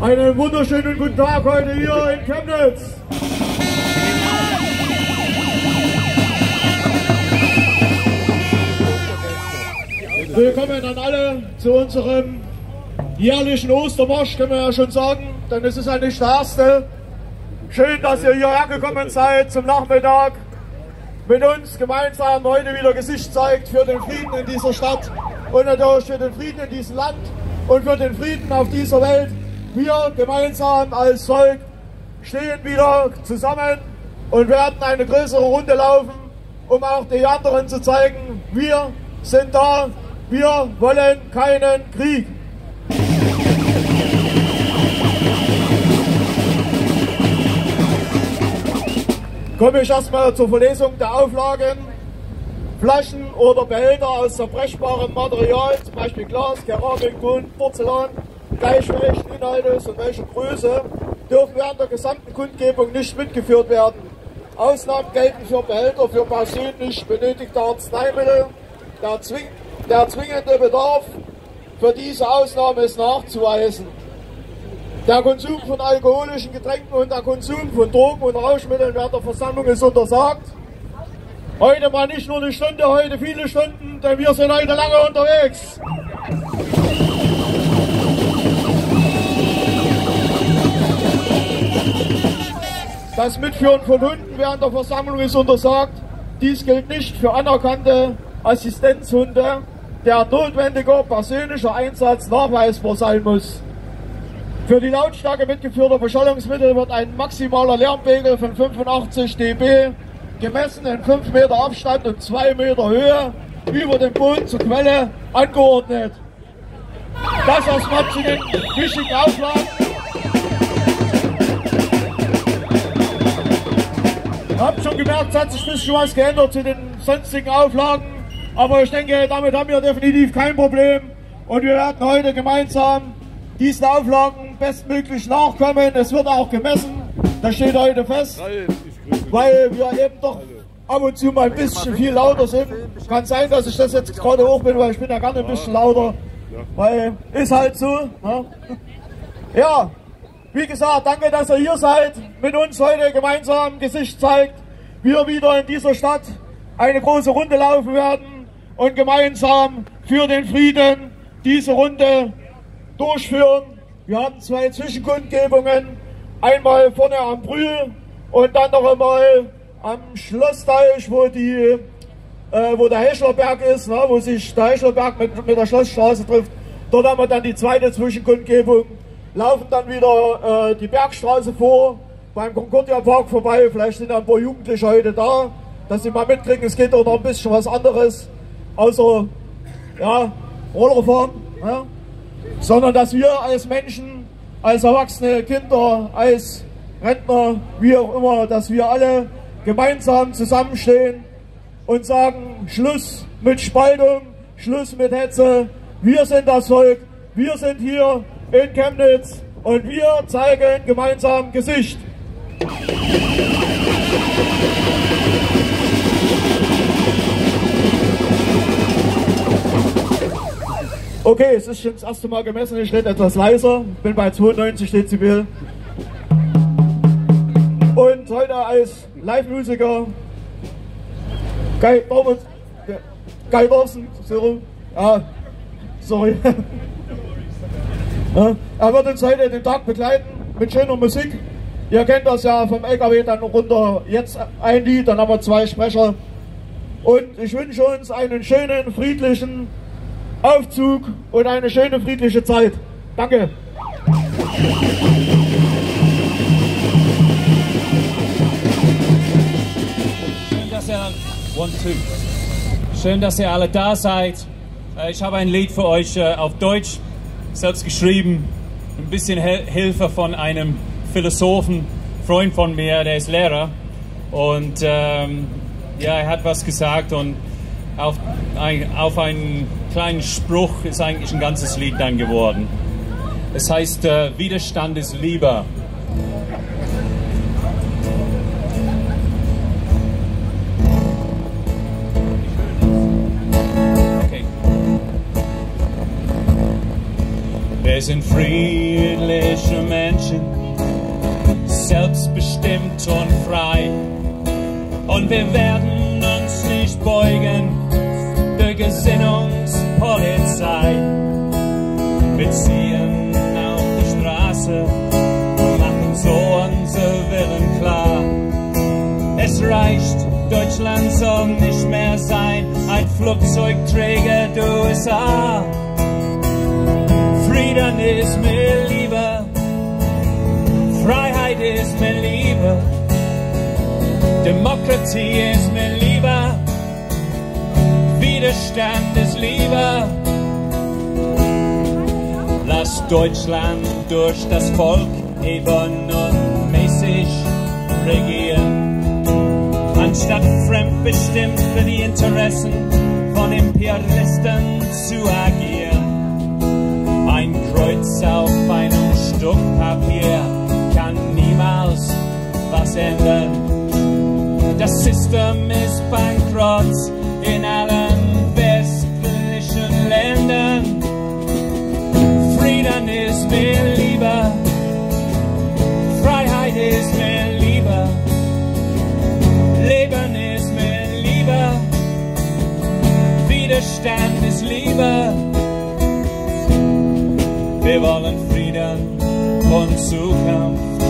Einen wunderschönen guten Tag heute hier in Chemnitz. Willkommen an alle zu unserem jährlichen Ostermarsch, können wir ja schon sagen, denn es ist ja nicht der erste. Schön, dass ihr hierher gekommen seid zum Nachmittag mit uns gemeinsam heute wieder Gesicht zeigt für den Frieden in dieser Stadt und natürlich für den Frieden in diesem Land und für den Frieden auf dieser Welt. Wir gemeinsam als Volk stehen wieder zusammen und werden eine größere Runde laufen, um auch die anderen zu zeigen, wir sind da, wir wollen keinen Krieg. komme ich erstmal zur Verlesung der Auflagen. Flaschen oder Behälter aus zerbrechbarem Material, zum Beispiel Glas, Keramik, Ton, Porzellan, gleich welchen Inhaltes und welcher Größe, dürfen während der gesamten Kundgebung nicht mitgeführt werden. Ausnahmen gelten für Behälter für persönlich benötigte Arzneimittel. Der, zwing der zwingende Bedarf für diese Ausnahme ist nachzuweisen. Der Konsum von alkoholischen Getränken und der Konsum von Drogen und Rauschmitteln während der Versammlung ist untersagt. Heute mal nicht nur eine Stunde, heute viele Stunden, denn wir sind heute lange unterwegs. Das Mitführen von Hunden während der Versammlung ist untersagt. Dies gilt nicht für anerkannte Assistenzhunde, der notwendiger persönlicher Einsatz nachweisbar sein muss. Für die Lautstärke mitgeführter Beschallungsmittel wird ein maximaler Lärmpegel von 85 dB gemessen in 5 Meter Abstand und 2 Meter Höhe über dem Boden zur Quelle angeordnet. Das erstmal zu wichtigen Auflagen. Habt schon gemerkt, es hat sich ein bisschen was geändert zu den sonstigen Auflagen. Aber ich denke, damit haben wir definitiv kein Problem. Und wir werden heute gemeinsam diesen Auflagen bestmöglich nachkommen. Es wird auch gemessen, das steht heute fest, weil wir eben doch ab und zu mal ein bisschen viel lauter sind. Kann sein, dass ich das jetzt gerade hoch bin, weil ich bin ja gerne ein bisschen lauter, weil ist halt so. Ne? Ja, wie gesagt, danke, dass ihr hier seid, mit uns heute gemeinsam Gesicht zeigt. Wir wieder in dieser Stadt eine große Runde laufen werden und gemeinsam für den Frieden diese Runde durchführen. Wir haben zwei Zwischenkundgebungen, einmal vorne am Brühl und dann noch einmal am Schlossteich, wo, die, äh, wo der Heschlerberg ist, ne, wo sich der Heschlerberg mit, mit der Schlossstraße trifft. Dort haben wir dann die zweite Zwischenkundgebung, laufen dann wieder äh, die Bergstraße vor, beim Concordia Park vorbei, vielleicht sind ein paar Jugendliche heute da, dass sie mal mitkriegen, es geht doch noch ein bisschen was anderes, außer ja, Rollerfahren. Ja. Sondern dass wir als Menschen, als Erwachsene, Kinder, als Rentner, wie auch immer, dass wir alle gemeinsam zusammenstehen und sagen, Schluss mit Spaltung, Schluss mit Hetze, wir sind das Volk, wir sind hier in Chemnitz und wir zeigen gemeinsam Gesicht. Okay, es ist schon das erste Mal gemessen, ich rede etwas leiser, bin bei 92 Dezibel. Und heute als Live-Musiker Guy Dorman, Guy Dorsen, so, ja, sorry. er wird uns heute den Tag begleiten mit schöner Musik. Ihr kennt das ja vom LKW dann runter. Jetzt ein Lied, dann haben wir zwei Sprecher. Und ich wünsche uns einen schönen, friedlichen, Aufzug und eine schöne friedliche Zeit. Danke. Schön, dass ihr, one, two. Schön, dass ihr alle da seid. Äh, ich habe ein Lied für euch äh, auf Deutsch, selbst geschrieben. Ein bisschen Hilfe von einem Philosophen, Freund von mir, der ist Lehrer. Und ähm, ja, er hat was gesagt und auf, ein, auf einen kleinen Spruch ist eigentlich ein ganzes Lied dann geworden. Es heißt, äh, Widerstand ist lieber. Wir sind friedliche Menschen, selbstbestimmt und frei. Und wir werden uns nicht beugen der Gesinnungspolizei. Wir ziehen auf die Straße und machen so unser Willen klar. Es reicht, Deutschland soll nicht mehr sein, ein Flugzeugträger der USA. Frieden ist mir lieber, Freiheit ist mir lieber, Demokratie ist mir lieber, Widerstand ist lieber. Lass Deutschland durch das Volk eben und mäßig regieren, anstatt fremdbestimmt für die Interessen von Imperialisten zu agieren. Kreuz auf einem Stück Papier kann niemals was ändern. Das System ist bankrott in allen westlichen Ländern. Frieden ist mir lieber, Freiheit ist mir lieber, Leben ist mir lieber, Widerstand ist lieber. Wir wollen Frieden und Zukunft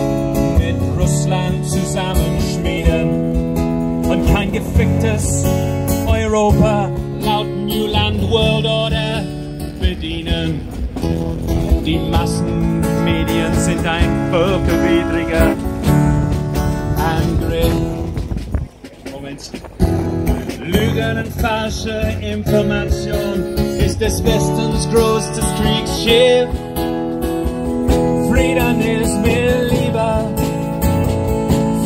mit Russland zusammenschmieden und kein geficktes Europa laut New Land World Order bedienen. Die Massenmedien sind ein völkerwidriger Angriff. Moment. Lügen und falsche Information ist des Westens größtes Kriegsschiff. Frieden ist mir lieber,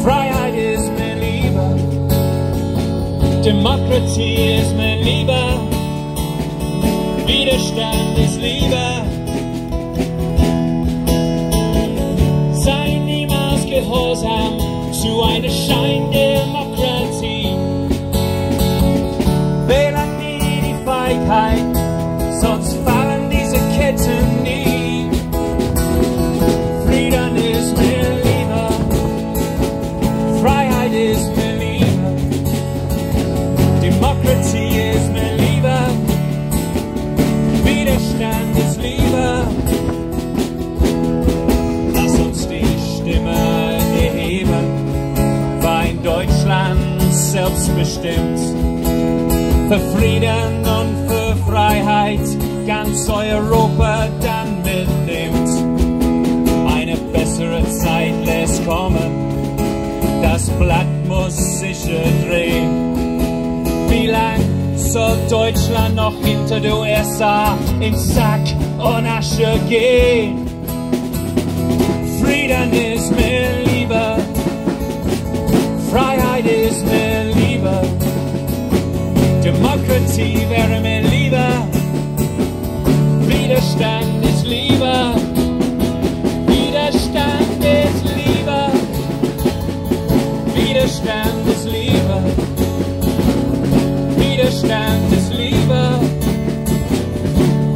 Freiheit ist mir lieber, Demokratie ist mir lieber, Widerstand ist lieber. Sei niemals gehorsam zu einer Scheindemokratie. Wähle nie die Feigheit, selbstbestimmt, für Frieden und für Freiheit ganz Europa dann mitnimmt. Eine bessere Zeit lässt kommen, das Blatt muss sich drehen. Wie lang soll Deutschland noch hinter der USA in Sack und Asche gehen? Frieden ist Demokratie wäre mir lieber, Widerstand ist lieber, Widerstand ist lieber, Widerstand ist lieber, Widerstand ist lieber,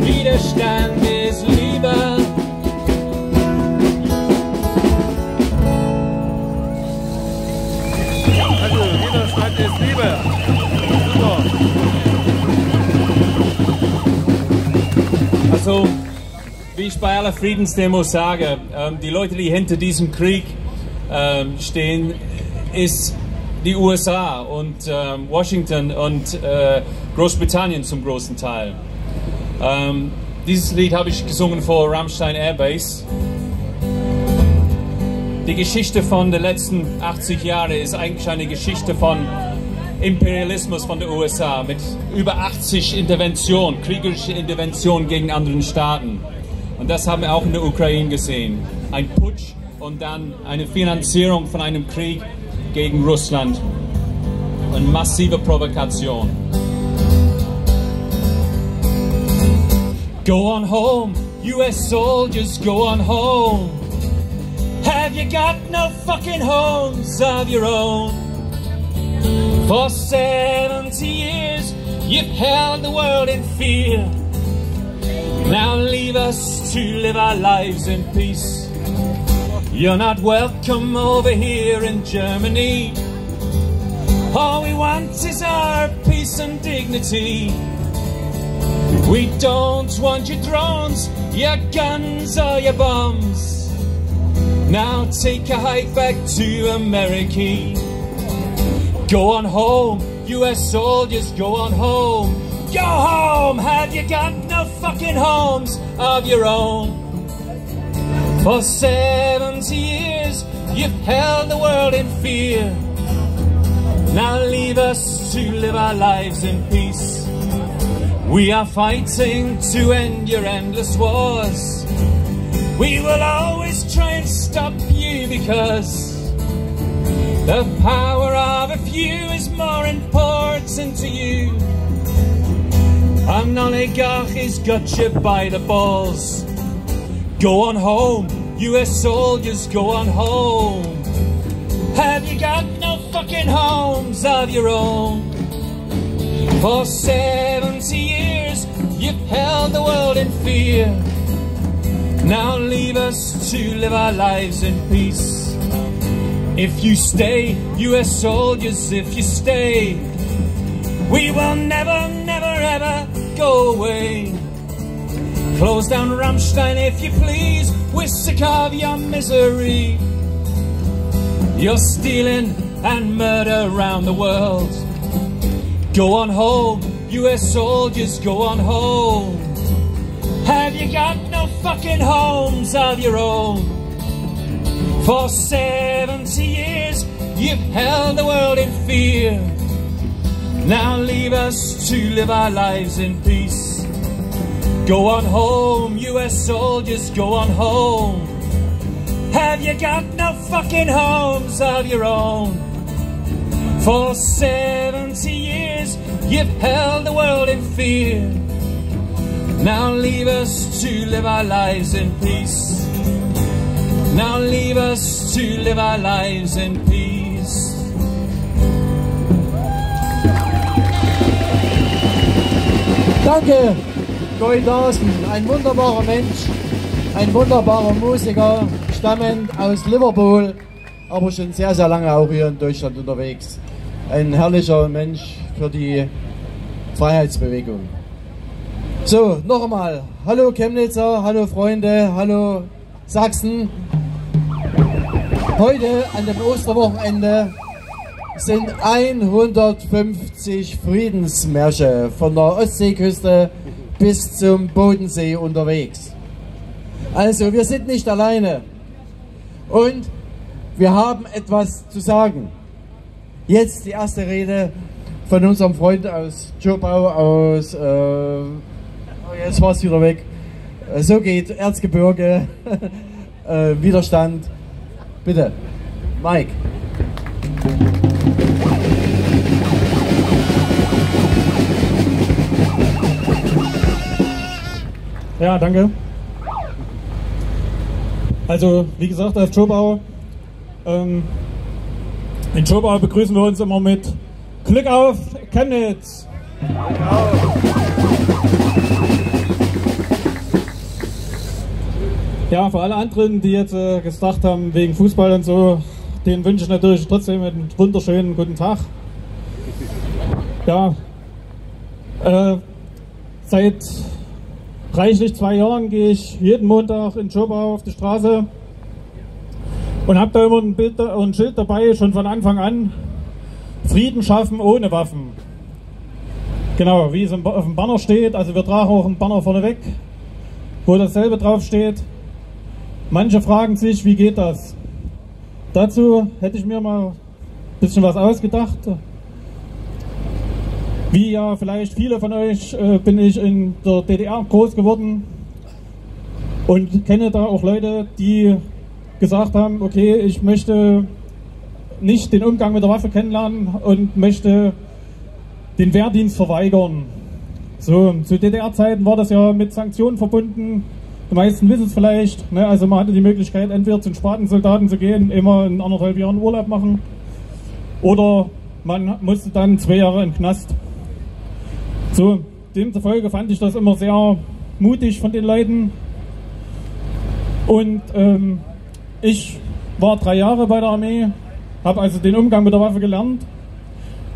Widerstand ist lieber. Also, Widerstand ist Liebe. Also, wie ich bei aller Friedensdemo sage, ähm, die Leute, die hinter diesem Krieg ähm, stehen, ist die USA und ähm, Washington und äh, Großbritannien zum großen Teil. Dieses Lied habe ich gesungen vor Rammstein Airbase. Die Geschichte von den letzten 80 Jahren ist eigentlich eine Geschichte von Imperialismus von den USA mit über 80 Interventionen, kriegerische Interventionen gegen andere Staaten. Und das haben wir auch in der Ukraine gesehen. Ein Putsch und dann eine Finanzierung von einem Krieg gegen Russland und massive Provokation. Go on home, US soldiers, go on home. Have you got no fucking homes of your own? For 70 years, you've held the world in fear. Now leave us to live our lives in peace. You're not welcome over here in Germany. All we want is our peace and dignity. We don't want your drones, your guns, or your bombs. Now take a hike back to America. Go on home, US soldiers, go on home. Go home, have you got no fucking homes of your own? For 70 years, you've held the world in fear. Now leave us to live our lives in peace. We are fighting to end your endless wars. We will always try and stop you because the power of a few is more important to you. An oligarch has got you by the balls. Go on home, US soldiers, go on home. Have you got no fucking homes of your own? For 70 years, you've held the world in fear. Now leave us to live our lives in peace. If you stay, US soldiers, if you stay, we will never, never, ever go away. Close down Rammstein if you please, we're sick of your misery. You're stealing and murder around the world. Go on home, US soldiers, go on home. Have you got no fucking homes of your own? For 70 years, you've held the world in fear. Now leave us to live our lives in peace. Go on home, US soldiers, go on home. Have you got no fucking homes of your own? For 70 years, you've held the world in fear. Now leave us to live our lives in peace. Now leave us to live our lives in peace. Danke, Goy Dawson, ein wunderbarer Mensch, ein wunderbarer Musiker, stammend aus Liverpool, aber schon sehr, sehr lange auch hier in Deutschland unterwegs. Ein herrlicher Mensch für die Freiheitsbewegung. So, noch einmal. Hallo Chemnitzer, hallo Freunde, hallo Sachsen. Heute an dem Osterwochenende sind 150 Friedensmärsche von der Ostseeküste bis zum Bodensee unterwegs. Also wir sind nicht alleine und wir haben etwas zu sagen. Jetzt die erste Rede von unserem Freund aus Jobau, aus, äh, jetzt war es wieder weg. Äh, So geht Erzgebirge, äh, Widerstand. Bitte, Mike. Ja, danke. Also, wie gesagt, als Schobau, ähm, in Schobau begrüßen wir uns immer mit Glück auf Chemnitz. Ja, für alle anderen, die jetzt äh, gesagt haben, wegen Fußball und so, denen wünsche ich natürlich trotzdem einen wunderschönen guten Tag. Ja, äh, seit reichlich zwei Jahren gehe ich jeden Montag in Schobau auf die Straße und habe da immer ein, Bild, ein Schild dabei, schon von Anfang an. Frieden schaffen ohne Waffen. Genau, wie es auf dem Banner steht. Also wir tragen auch einen Banner vorneweg, wo dasselbe drauf steht. Manche fragen sich, wie geht das? Dazu hätte ich mir mal ein bisschen was ausgedacht. Wie ja vielleicht viele von euch äh, bin ich in der DDR groß geworden und kenne da auch Leute, die gesagt haben, okay, ich möchte nicht den Umgang mit der Waffe kennenlernen und möchte den Wehrdienst verweigern. So, zu DDR-Zeiten war das ja mit Sanktionen verbunden. Die meisten wissen es vielleicht. Ne? Also man hatte die Möglichkeit, entweder zu den Spatensoldaten zu gehen, immer in anderthalb Jahren Urlaub machen, oder man musste dann zwei Jahre im Knast. So, demzufolge fand ich das immer sehr mutig von den Leuten. Und ähm, ich war drei Jahre bei der Armee, habe also den Umgang mit der Waffe gelernt.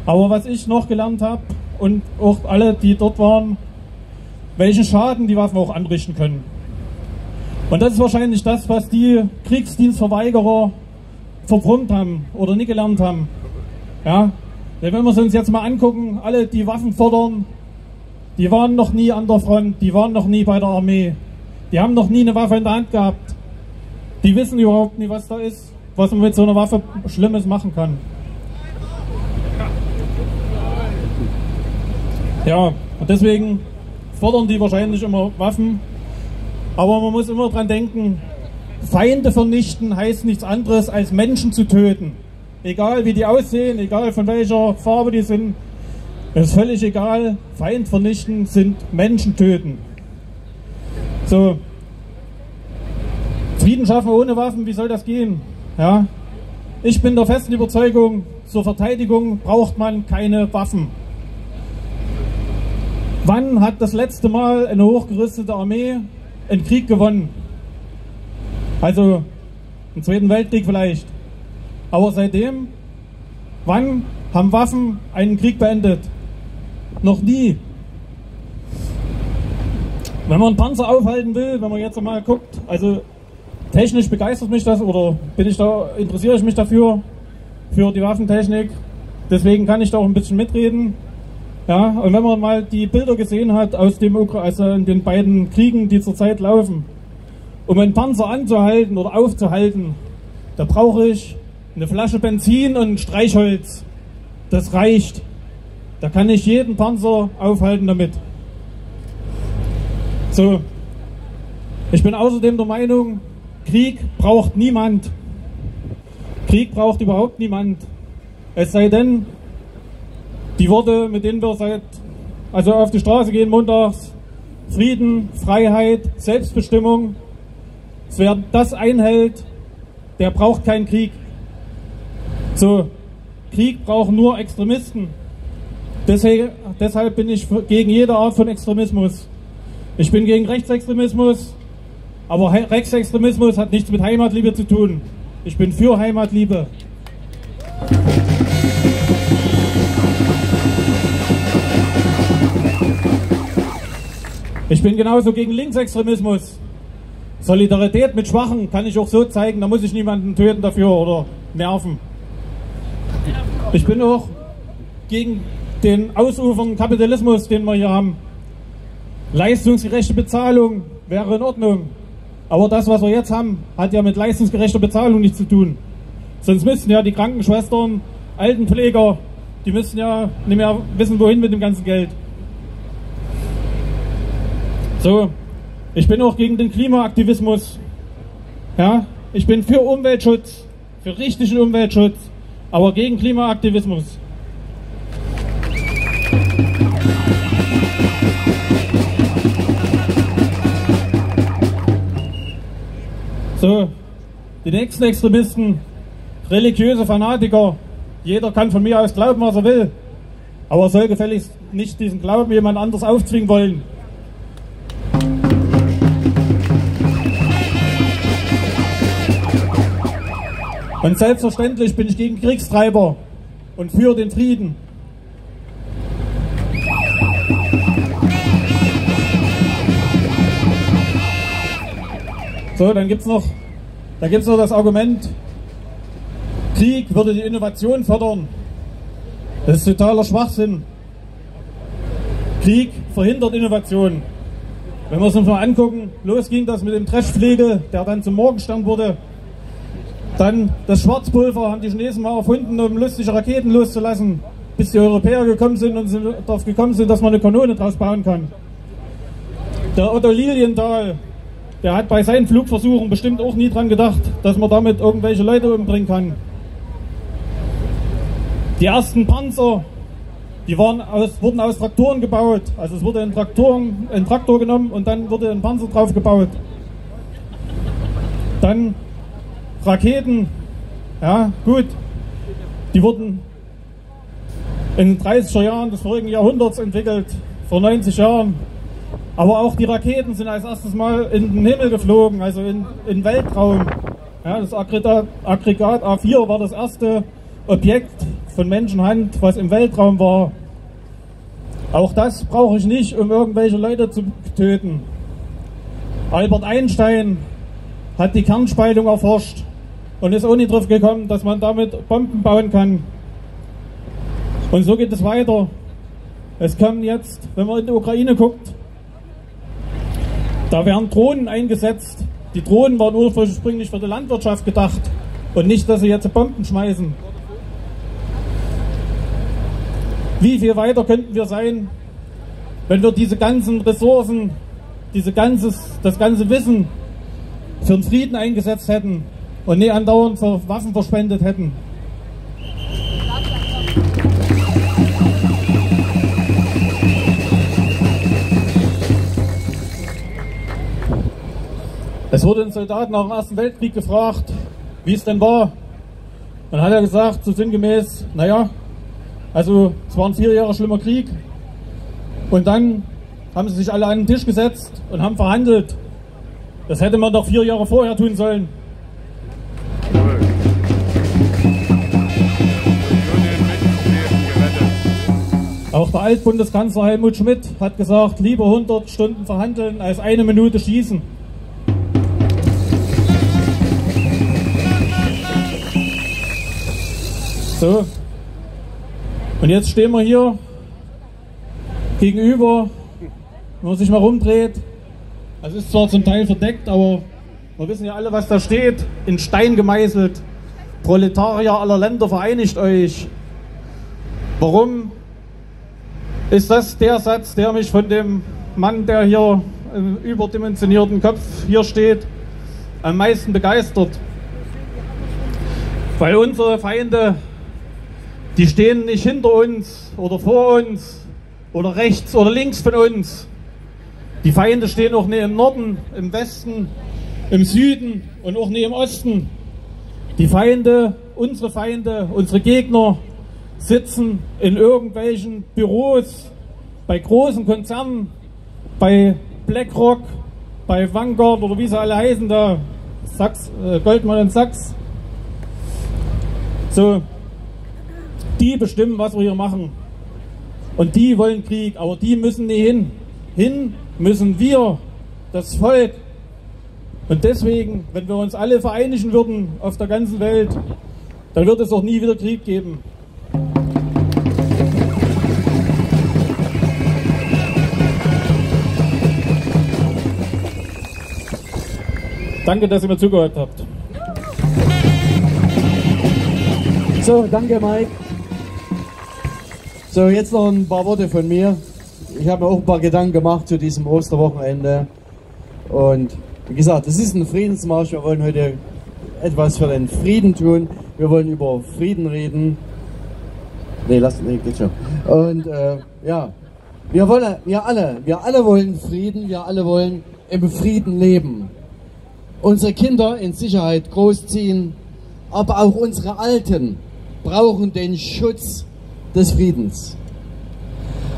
Aber was ich noch gelernt habe und auch alle, die dort waren, welchen Schaden die Waffen auch anrichten können. Und das ist wahrscheinlich das, was die Kriegsdienstverweigerer verbrummt haben oder nicht gelernt haben. Ja, denn wenn wir es uns jetzt mal angucken, alle, die Waffen fordern, die waren noch nie an der Front, die waren noch nie bei der Armee, die haben noch nie eine Waffe in der Hand gehabt. Die wissen überhaupt nicht, was da ist, was man mit so einer Waffe Schlimmes machen kann. Ja, und deswegen fordern die wahrscheinlich immer Waffen. Aber man muss immer dran denken, Feinde vernichten heißt nichts anderes als Menschen zu töten. Egal wie die aussehen, egal von welcher Farbe die sind, ist völlig egal. Feind vernichten sind Menschen töten. So. Frieden schaffen ohne Waffen, wie soll das gehen? Ja. Ich bin der festen Überzeugung, zur Verteidigung braucht man keine Waffen. Wann hat das letzte Mal eine hochgerüstete Armee einen Krieg gewonnen? Also im Zweiten Weltkrieg vielleicht. Aber seitdem, wann haben Waffen einen Krieg beendet? Noch nie. Wenn man einen Panzer aufhalten will, wenn man jetzt mal guckt, also technisch begeistert mich das oder bin ich da, interessiere ich mich dafür, für die Waffentechnik. Deswegen kann ich da auch ein bisschen mitreden. Ja, und wenn man mal die Bilder gesehen hat aus dem Ukra also in den beiden Kriegen, die zurzeit laufen, um einen Panzer anzuhalten oder aufzuhalten, da brauche ich eine Flasche Benzin und Streichholz. Das reicht. Da kann ich jeden Panzer aufhalten damit. So. Ich bin außerdem der Meinung, Krieg braucht niemand. Krieg braucht überhaupt niemand. Es sei denn, die Worte, mit denen wir seit, also auf die Straße gehen montags, Frieden, Freiheit, Selbstbestimmung, wer das einhält, der braucht keinen Krieg. So, Krieg brauchen nur Extremisten. Deswegen, deshalb bin ich gegen jede Art von Extremismus. Ich bin gegen Rechtsextremismus, aber Rechtsextremismus hat nichts mit Heimatliebe zu tun. Ich bin für Heimatliebe. Ich bin genauso gegen Linksextremismus. Solidarität mit Schwachen kann ich auch so zeigen, da muss ich niemanden töten dafür oder nerven. Ich bin auch gegen den ausufernden Kapitalismus, den wir hier haben. Leistungsgerechte Bezahlung wäre in Ordnung. Aber das, was wir jetzt haben, hat ja mit leistungsgerechter Bezahlung nichts zu tun. Sonst müssten ja die Krankenschwestern, Altenpfleger, die müssten ja nicht mehr wissen, wohin mit dem ganzen Geld. So, ich bin auch gegen den Klimaaktivismus. Ja, ich bin für Umweltschutz, für richtigen Umweltschutz, aber gegen Klimaaktivismus. So, die nächsten Extremisten, religiöse Fanatiker. Jeder kann von mir aus glauben, was er will. Aber soll gefälligst nicht diesen Glauben jemand anders aufzwingen wollen. Und selbstverständlich bin ich gegen Kriegstreiber und für den Frieden. So, dann gibt es noch, da noch das Argument, Krieg würde die Innovation fördern. Das ist totaler Schwachsinn. Krieg verhindert Innovation. Wenn wir es uns mal angucken, los ging das mit dem Trashflegel, der dann zum Morgenstern wurde. Dann das Schwarzpulver haben die Chinesen mal erfunden, um lustige Raketen loszulassen, bis die Europäer gekommen sind und darauf gekommen sind, dass man eine Kanone draus bauen kann. Der Otto Lilienthal, der hat bei seinen Flugversuchen bestimmt auch nie dran gedacht, dass man damit irgendwelche Leute umbringen kann. Die ersten Panzer, die aus, wurden aus Traktoren gebaut. Also es wurde ein, Traktoren, ein Traktor genommen und dann wurde ein Panzer drauf gebaut. Dann Raketen, ja gut, die wurden in den 30er Jahren des vorigen Jahrhunderts entwickelt, vor 90 Jahren. Aber auch die Raketen sind als erstes mal in den Himmel geflogen, also in, den Weltraum. Ja, das Aggregat A4 war das erste Objekt von Menschenhand, was im Weltraum war. Auch das brauche ich nicht, um irgendwelche Leute zu töten. Albert Einstein hat die Kernspaltung erforscht und ist auch nicht drauf gekommen, dass man damit Bomben bauen kann. Und so geht es weiter. Es kommen jetzt, wenn man in die Ukraine guckt, da werden Drohnen eingesetzt. Die Drohnen waren ursprünglich für die Landwirtschaft gedacht und nicht, dass sie jetzt Bomben schmeißen. Wie viel weiter könnten wir sein, wenn wir diese ganzen Ressourcen, diese ganzes, das ganze Wissen für den Frieden eingesetzt hätten und nicht andauernd Waffen verspendet hätten? Es wurde ein Soldat nach dem Ersten Weltkrieg gefragt, wie es denn war. Dann hat er gesagt, so sinngemäß, naja, also es war ein vier Jahre schlimmer Krieg. Und dann haben sie sich alle an den Tisch gesetzt und haben verhandelt. Das hätte man doch vier Jahre vorher tun sollen. Auch der Altbundeskanzler Helmut Schmidt hat gesagt, lieber 100 Stunden verhandeln als eine Minute schießen. So. Und jetzt stehen wir hier gegenüber, wenn man sich mal rumdreht. Es ist zwar zum Teil verdeckt, aber wir wissen ja alle, was da steht. In Stein gemeißelt. Proletarier aller Länder vereinigt euch. Warum ist das der Satz, der mich von dem Mann, der hier im überdimensionierten Kopf hier steht, am meisten begeistert? Weil unsere Feinde die stehen nicht hinter uns oder vor uns oder rechts oder links von uns. Die Feinde stehen auch nicht im Norden, im Westen, im Süden und auch nicht im Osten. Die Feinde, unsere Feinde, unsere Gegner sitzen in irgendwelchen Büros, bei großen Konzernen, bei BlackRock, bei Vanguard oder wie sie alle heißen da, Sachs, äh, Goldman und Sachs. So, die bestimmen, was wir hier machen. Und die wollen Krieg, aber die müssen nie hin. Hin müssen wir, das Volk. Und deswegen, wenn wir uns alle vereinigen würden auf der ganzen Welt, dann wird es auch nie wieder Krieg geben. Danke, dass ihr mir zugehört habt. So, danke Mike. So, jetzt noch ein paar Worte von mir. Ich habe mir auch ein paar Gedanken gemacht zu diesem Osterwochenende. Und wie gesagt, es ist ein Friedensmarsch. Wir wollen heute etwas für den Frieden tun. Wir wollen über Frieden reden. Nee, lass, nee, geht schon. Und äh, ja, wir wollen, wir alle, wir alle wollen Frieden. Wir alle wollen im Frieden leben. Unsere Kinder in Sicherheit großziehen, aber auch unsere Alten brauchen den Schutz des Friedens.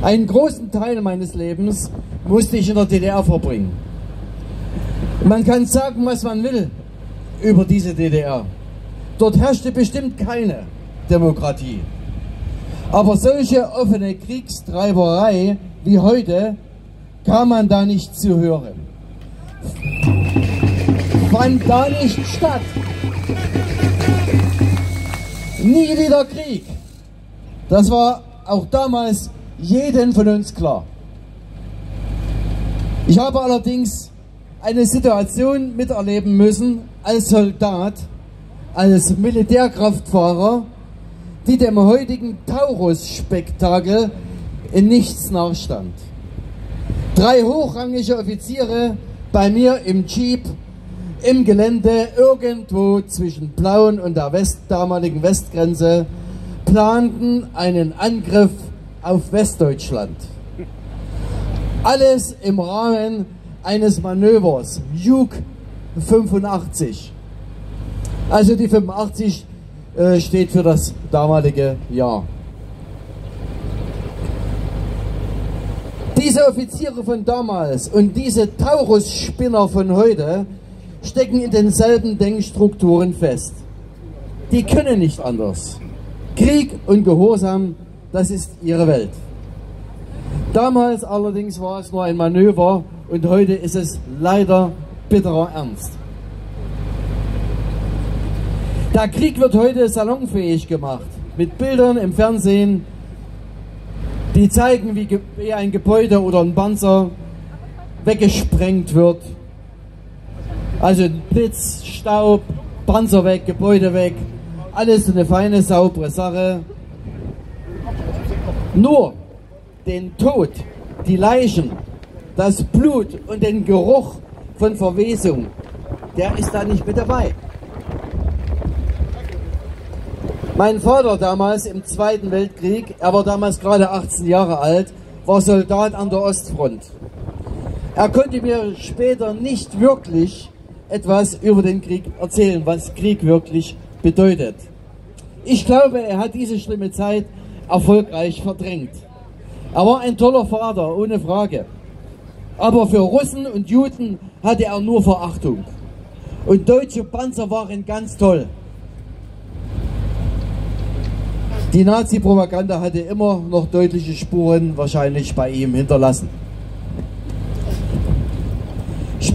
Einen großen Teil meines Lebens musste ich in der DDR verbringen. Man kann sagen, was man will über diese DDR. Dort herrschte bestimmt keine Demokratie. Aber solche offene Kriegstreiberei wie heute kam man da nicht zu hören. Fand da nicht statt. Nie wieder Krieg. Das war auch damals jeden von uns klar. Ich habe allerdings eine Situation miterleben müssen als Soldat, als Militärkraftfahrer, die dem heutigen Taurus-Spektakel in nichts nachstand. Drei hochrangige Offiziere bei mir im Jeep im Gelände irgendwo zwischen Plauen und der West, damaligen Westgrenze planten einen Angriff auf Westdeutschland. Alles im Rahmen eines Manövers, Juk 85. Also die 85 äh, steht für das damalige Jahr. Diese Offiziere von damals und diese Taurus-Spinner von heute stecken in denselben Denkstrukturen fest. Die können nicht anders. Krieg und Gehorsam, das ist ihre Welt. Damals allerdings war es nur ein Manöver und heute ist es leider bitterer Ernst. Der Krieg wird heute salonfähig gemacht, mit Bildern im Fernsehen, die zeigen, wie ein Gebäude oder ein Panzer weggesprengt wird. Also Blitz, Staub, Panzer weg, Gebäude weg, alles eine feine, saubere Sache. Nur den Tod, die Leichen, das Blut und den Geruch von Verwesung, der ist da nicht mit dabei. Mein Vater damals im Zweiten Weltkrieg, er war damals gerade 18 Jahre alt, war Soldat an der Ostfront. Er konnte mir später nicht wirklich etwas über den Krieg erzählen, was Krieg wirklich bedeutet. Ich glaube, er hat diese schlimme Zeit erfolgreich verdrängt. Er war ein toller Vater, ohne Frage. Aber für Russen und Juden hatte er nur Verachtung. Und deutsche Panzer waren ganz toll. Die Nazi-Propaganda hatte immer noch deutliche Spuren wahrscheinlich bei ihm hinterlassen.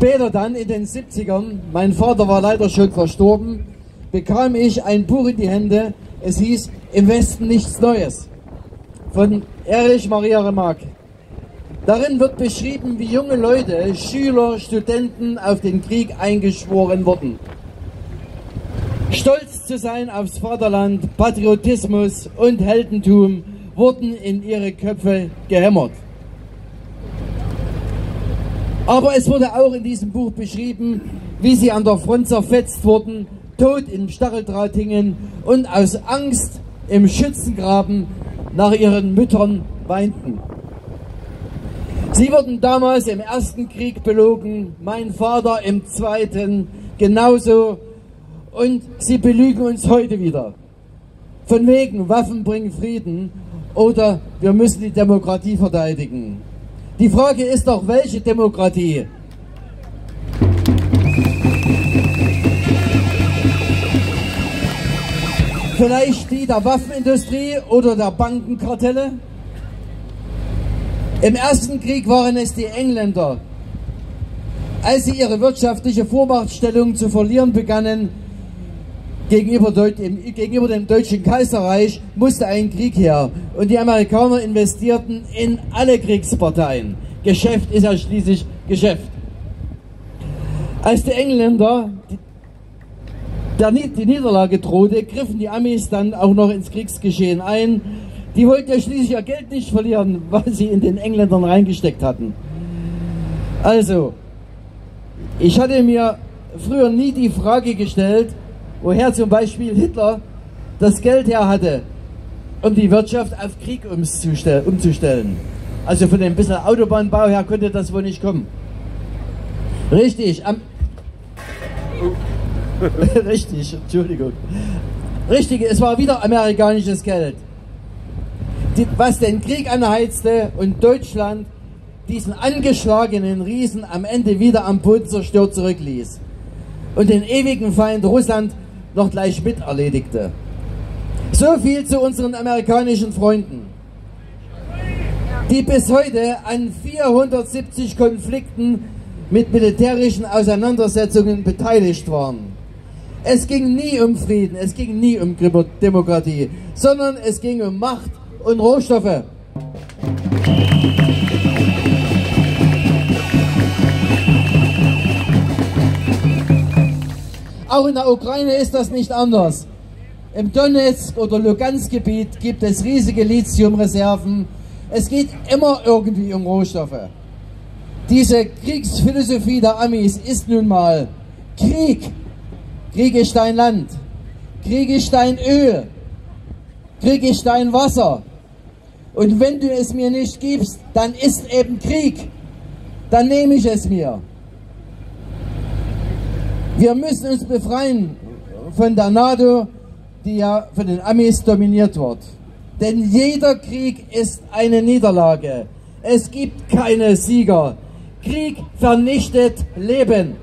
Später dann in den 70ern, mein Vater war leider schon verstorben, bekam ich ein Buch in die Hände. Es hieß Im Westen nichts Neues von Erich Maria Remarque. Darin wird beschrieben, wie junge Leute, Schüler, Studenten auf den Krieg eingeschworen wurden. Stolz zu sein aufs Vaterland, Patriotismus und Heldentum wurden in ihre Köpfe gehämmert. Aber es wurde auch in diesem Buch beschrieben, wie sie an der Front zerfetzt wurden, tot im Stacheldraht hingen und aus Angst im Schützengraben nach ihren Müttern weinten. Sie wurden damals im ersten Krieg belogen, mein Vater im zweiten genauso und sie belügen uns heute wieder. Von wegen Waffen bringen Frieden oder wir müssen die Demokratie verteidigen. Die Frage ist doch, welche Demokratie? Vielleicht die der Waffenindustrie oder der Bankenkartelle? Im Ersten Krieg waren es die Engländer. Als sie ihre wirtschaftliche Vormachtstellung zu verlieren begannen, gegenüber, gegenüber, dem Deutschen Kaiserreich musste ein Krieg her. Und die Amerikaner investierten in alle Kriegsparteien. Geschäft ist ja schließlich Geschäft. Als die Engländer der, die Niederlage drohte, griffen die Amis dann auch noch ins Kriegsgeschehen ein. Die wollten ja schließlich ihr Geld nicht verlieren, was sie in den Engländern reingesteckt hatten. Also, ich hatte mir früher nie die Frage gestellt, woher zum Beispiel Hitler das Geld her hatte, um die Wirtschaft auf Krieg umzustellen. Also von dem bisschen Autobahnbau her konnte das wohl nicht kommen. Richtig, am, Richtig, Entschuldigung. Richtig, es war wieder amerikanisches Geld. Die, was den Krieg anheizte und Deutschland diesen angeschlagenen Riesen am Ende wieder am Boden zerstört zurückließ. Und den ewigen Feind Russland noch gleich mit erledigte. So viel zu unseren amerikanischen Freunden, die bis heute an 470 Konflikten mit militärischen Auseinandersetzungen beteiligt waren. Es ging nie um Frieden, es ging nie um Demokratie, sondern es ging um Macht und Rohstoffe. Auch in der Ukraine ist das nicht anders. Im Donetsk- oder Lugansk-Gebiet gibt es riesige Lithiumreserven. Es geht immer irgendwie um Rohstoffe. Diese Kriegsphilosophie der Amis ist nun mal Krieg kriege ich dein Land, kriege ich dein Öl, kriege ich dein Wasser. Und wenn du es mir nicht gibst, dann ist eben Krieg. Dann nehme ich es mir. Wir müssen uns befreien von der NATO, die ja von den Amis dominiert wird. Denn jeder Krieg ist eine Niederlage. Es gibt keine Sieger. Krieg vernichtet Leben.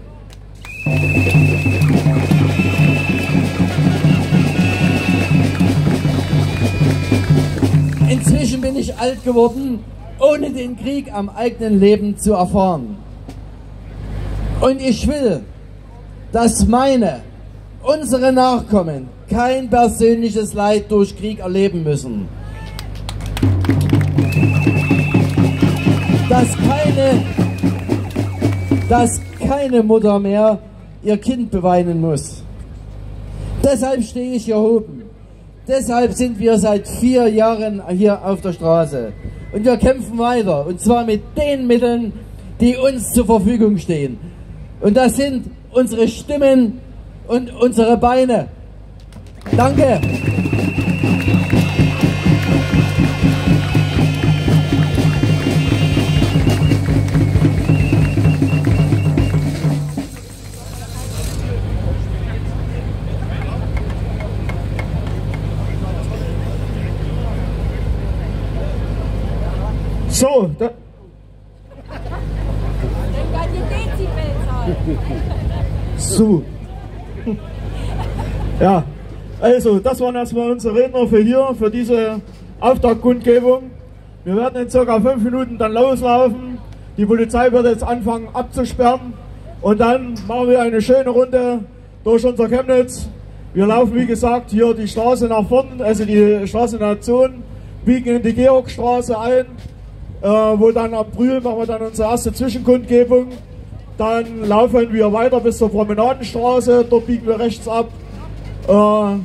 Inzwischen bin ich alt geworden, ohne den Krieg am eigenen Leben zu erfahren. Und ich will, dass meine, unsere Nachkommen kein persönliches Leid durch Krieg erleben müssen. Dass keine, dass keine Mutter mehr ihr Kind beweinen muss. Deshalb stehe ich hier oben. Deshalb sind wir seit vier Jahren hier auf der Straße. Und wir kämpfen weiter. Und zwar mit den Mitteln, die uns zur Verfügung stehen. Und das sind unsere Stimmen und unsere Beine. Danke. So, da, Denk an die Dezibelzahl. So. Ja, also das waren erstmal unsere Redner für hier, für diese Auftaktkundgebung. Wir werden in circa fünf Minuten dann loslaufen. Die Polizei wird jetzt anfangen abzusperren und dann machen wir eine schöne Runde durch unser Chemnitz. Wir laufen wie gesagt hier die Straße nach vorne, also die Straße Nation, biegen in die Georgstraße ein, äh, wo dann am Brühl machen wir dann unsere erste Zwischenkundgebung. Dann laufen wir weiter bis zur Promenadenstraße, dort biegen wir rechts ab. Äh,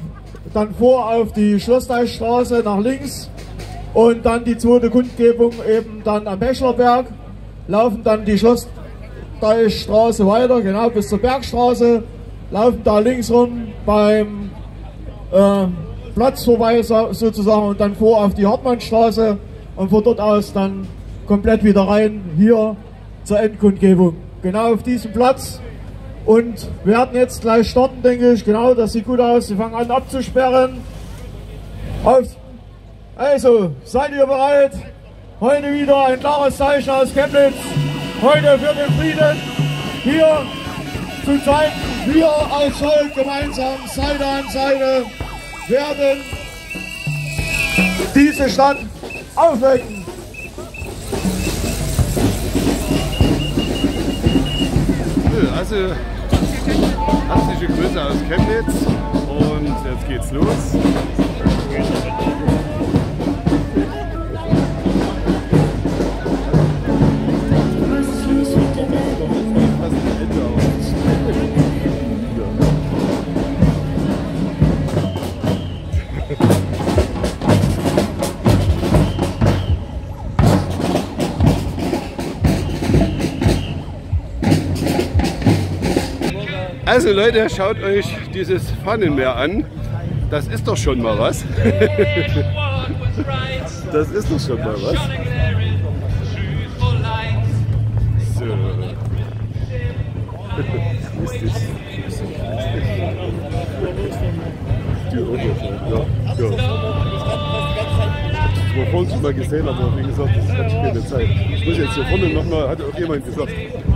dann vor auf die Schlossteichstraße nach links und dann die zweite Kundgebung eben dann am Bächlerberg. Laufen dann die Schlossteichstraße weiter, genau bis zur Bergstraße. Laufen da links rum beim äh, Platz sozusagen und dann vor auf die Hartmannstraße und von dort aus dann komplett wieder rein hier zur Endkundgebung. Genau auf diesem Platz. Und werden jetzt gleich starten, denke ich. Genau, das sieht gut aus. Sie fangen an abzusperren. Auf. Also, seid ihr bereit? Heute wieder ein klares Zeichen aus Chemnitz. Heute für den Frieden. Hier zu zeigen, wir als Volk gemeinsam Seite an Seite werden diese Stadt aufwecken. Also, herzliche Grüße aus Chemnitz und jetzt geht's los. Also Leute, schaut euch dieses Pfannenmeer an. Das ist doch schon mal was. Das ist doch schon mal was. So. Lustig. Die ja. ja. Ich war vorhin schon mal gesehen, aber wie gesagt, das hatte ich keine Zeit. Ich muss jetzt hier vorne nochmal, hat auch jemand gesagt,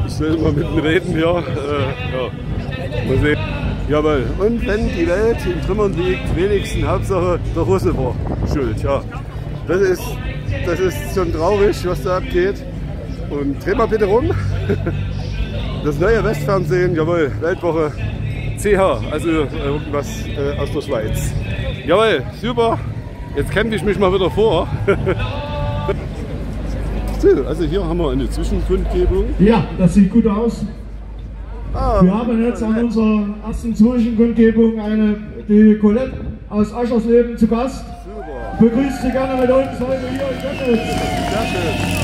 ich soll mal mit reden hier. Äh, ja. Sehen. Jawohl. Und wenn die Welt in Trümmern liegt, wenigstens Hauptsache der Russe war schuld. Ja. Das ist, das ist schon traurig, was da abgeht. Und dreh mal bitte rum. Das neue Westfernsehen, jawohl, Weltwoche CH, also äh, irgendwas äh, aus der Schweiz. Jawohl, super. Jetzt kämpfe ich mich mal wieder vor. so, also hier haben wir eine Zwischenkundgebung. Ja, das sieht gut aus. Ah, Wir haben jetzt an unserer ersten Zwischenkundgebung eine, die Colette aus Aschersleben zu Gast. super. Begrüßt Sie gerne mit uns heute hier in Chemnitz. Sehr schön.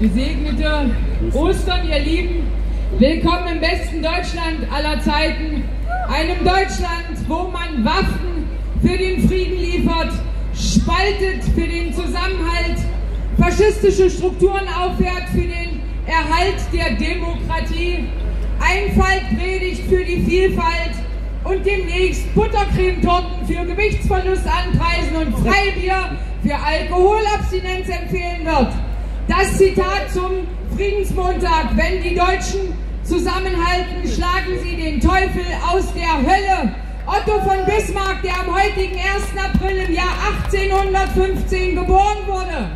Gesegnete Ostern, ihr Lieben. Willkommen im besten Deutschland aller Zeiten. Einem Deutschland, wo man Waffen für den Frieden liefert, spaltet für den Zusammenhalt, faschistische Strukturen aufwehrt für den Erhalt der Demokratie, Einfalt predigt für die Vielfalt und demnächst Buttercremetorten für Gewichtsverlust anpreisen und Freibier für Alkoholabstinenz empfehlen wird. Das Zitat zum Friedensmontag, wenn die Deutschen zusammenhalten, schlagen sie den Teufel aus der Hölle. Otto von Bismarck, der am heutigen 1. April im Jahr 1815 geboren wurde.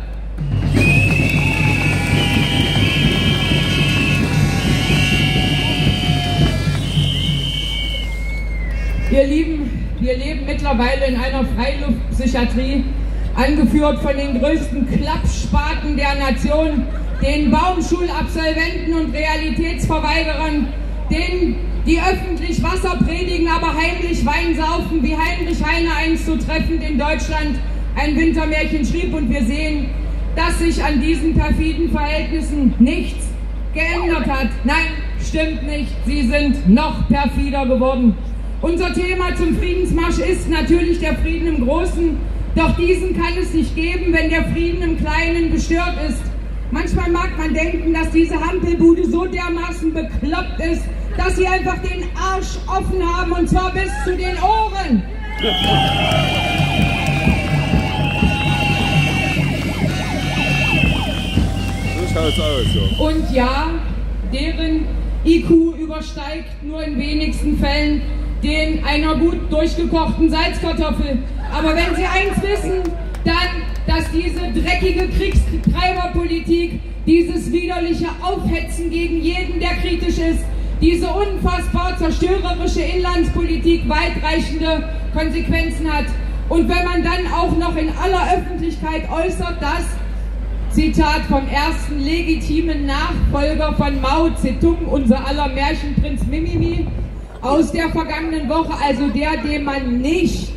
Wir, lieben, wir leben mittlerweile in einer Freiluftpsychiatrie, angeführt von den größten Klappspaten der Nation, den Baumschulabsolventen und Realitätsverweigerern, denen die öffentlich Wasser predigen, aber heimlich Wein saufen, wie Heinrich Heine einst so treffend in Deutschland ein Wintermärchen schrieb. Und wir sehen, dass sich an diesen perfiden Verhältnissen nichts geändert hat. Nein, stimmt nicht. Sie sind noch perfider geworden. Unser Thema zum Friedensmarsch ist natürlich der Frieden im Großen, doch diesen kann es nicht geben, wenn der Frieden im Kleinen gestört ist. Manchmal mag man denken, dass diese Hampelbude so dermaßen bekloppt ist, dass sie einfach den Arsch offen haben und zwar bis zu den Ohren. So schaut's aus, ja. Und ja, deren IQ übersteigt nur in wenigsten Fällen den einer gut durchgekochten Salzkartoffel. Aber wenn Sie eins wissen, dann, dass diese dreckige Kriegstreiberpolitik, dieses widerliche Aufhetzen gegen jeden, der kritisch ist, diese unfassbar zerstörerische Inlandspolitik weitreichende Konsequenzen hat. Und wenn man dann auch noch in aller Öffentlichkeit äußert, dass, Zitat vom ersten legitimen Nachfolger von Mao Zedong, unser aller Märchenprinz Mimimi, aus der vergangenen Woche, also der, den man nicht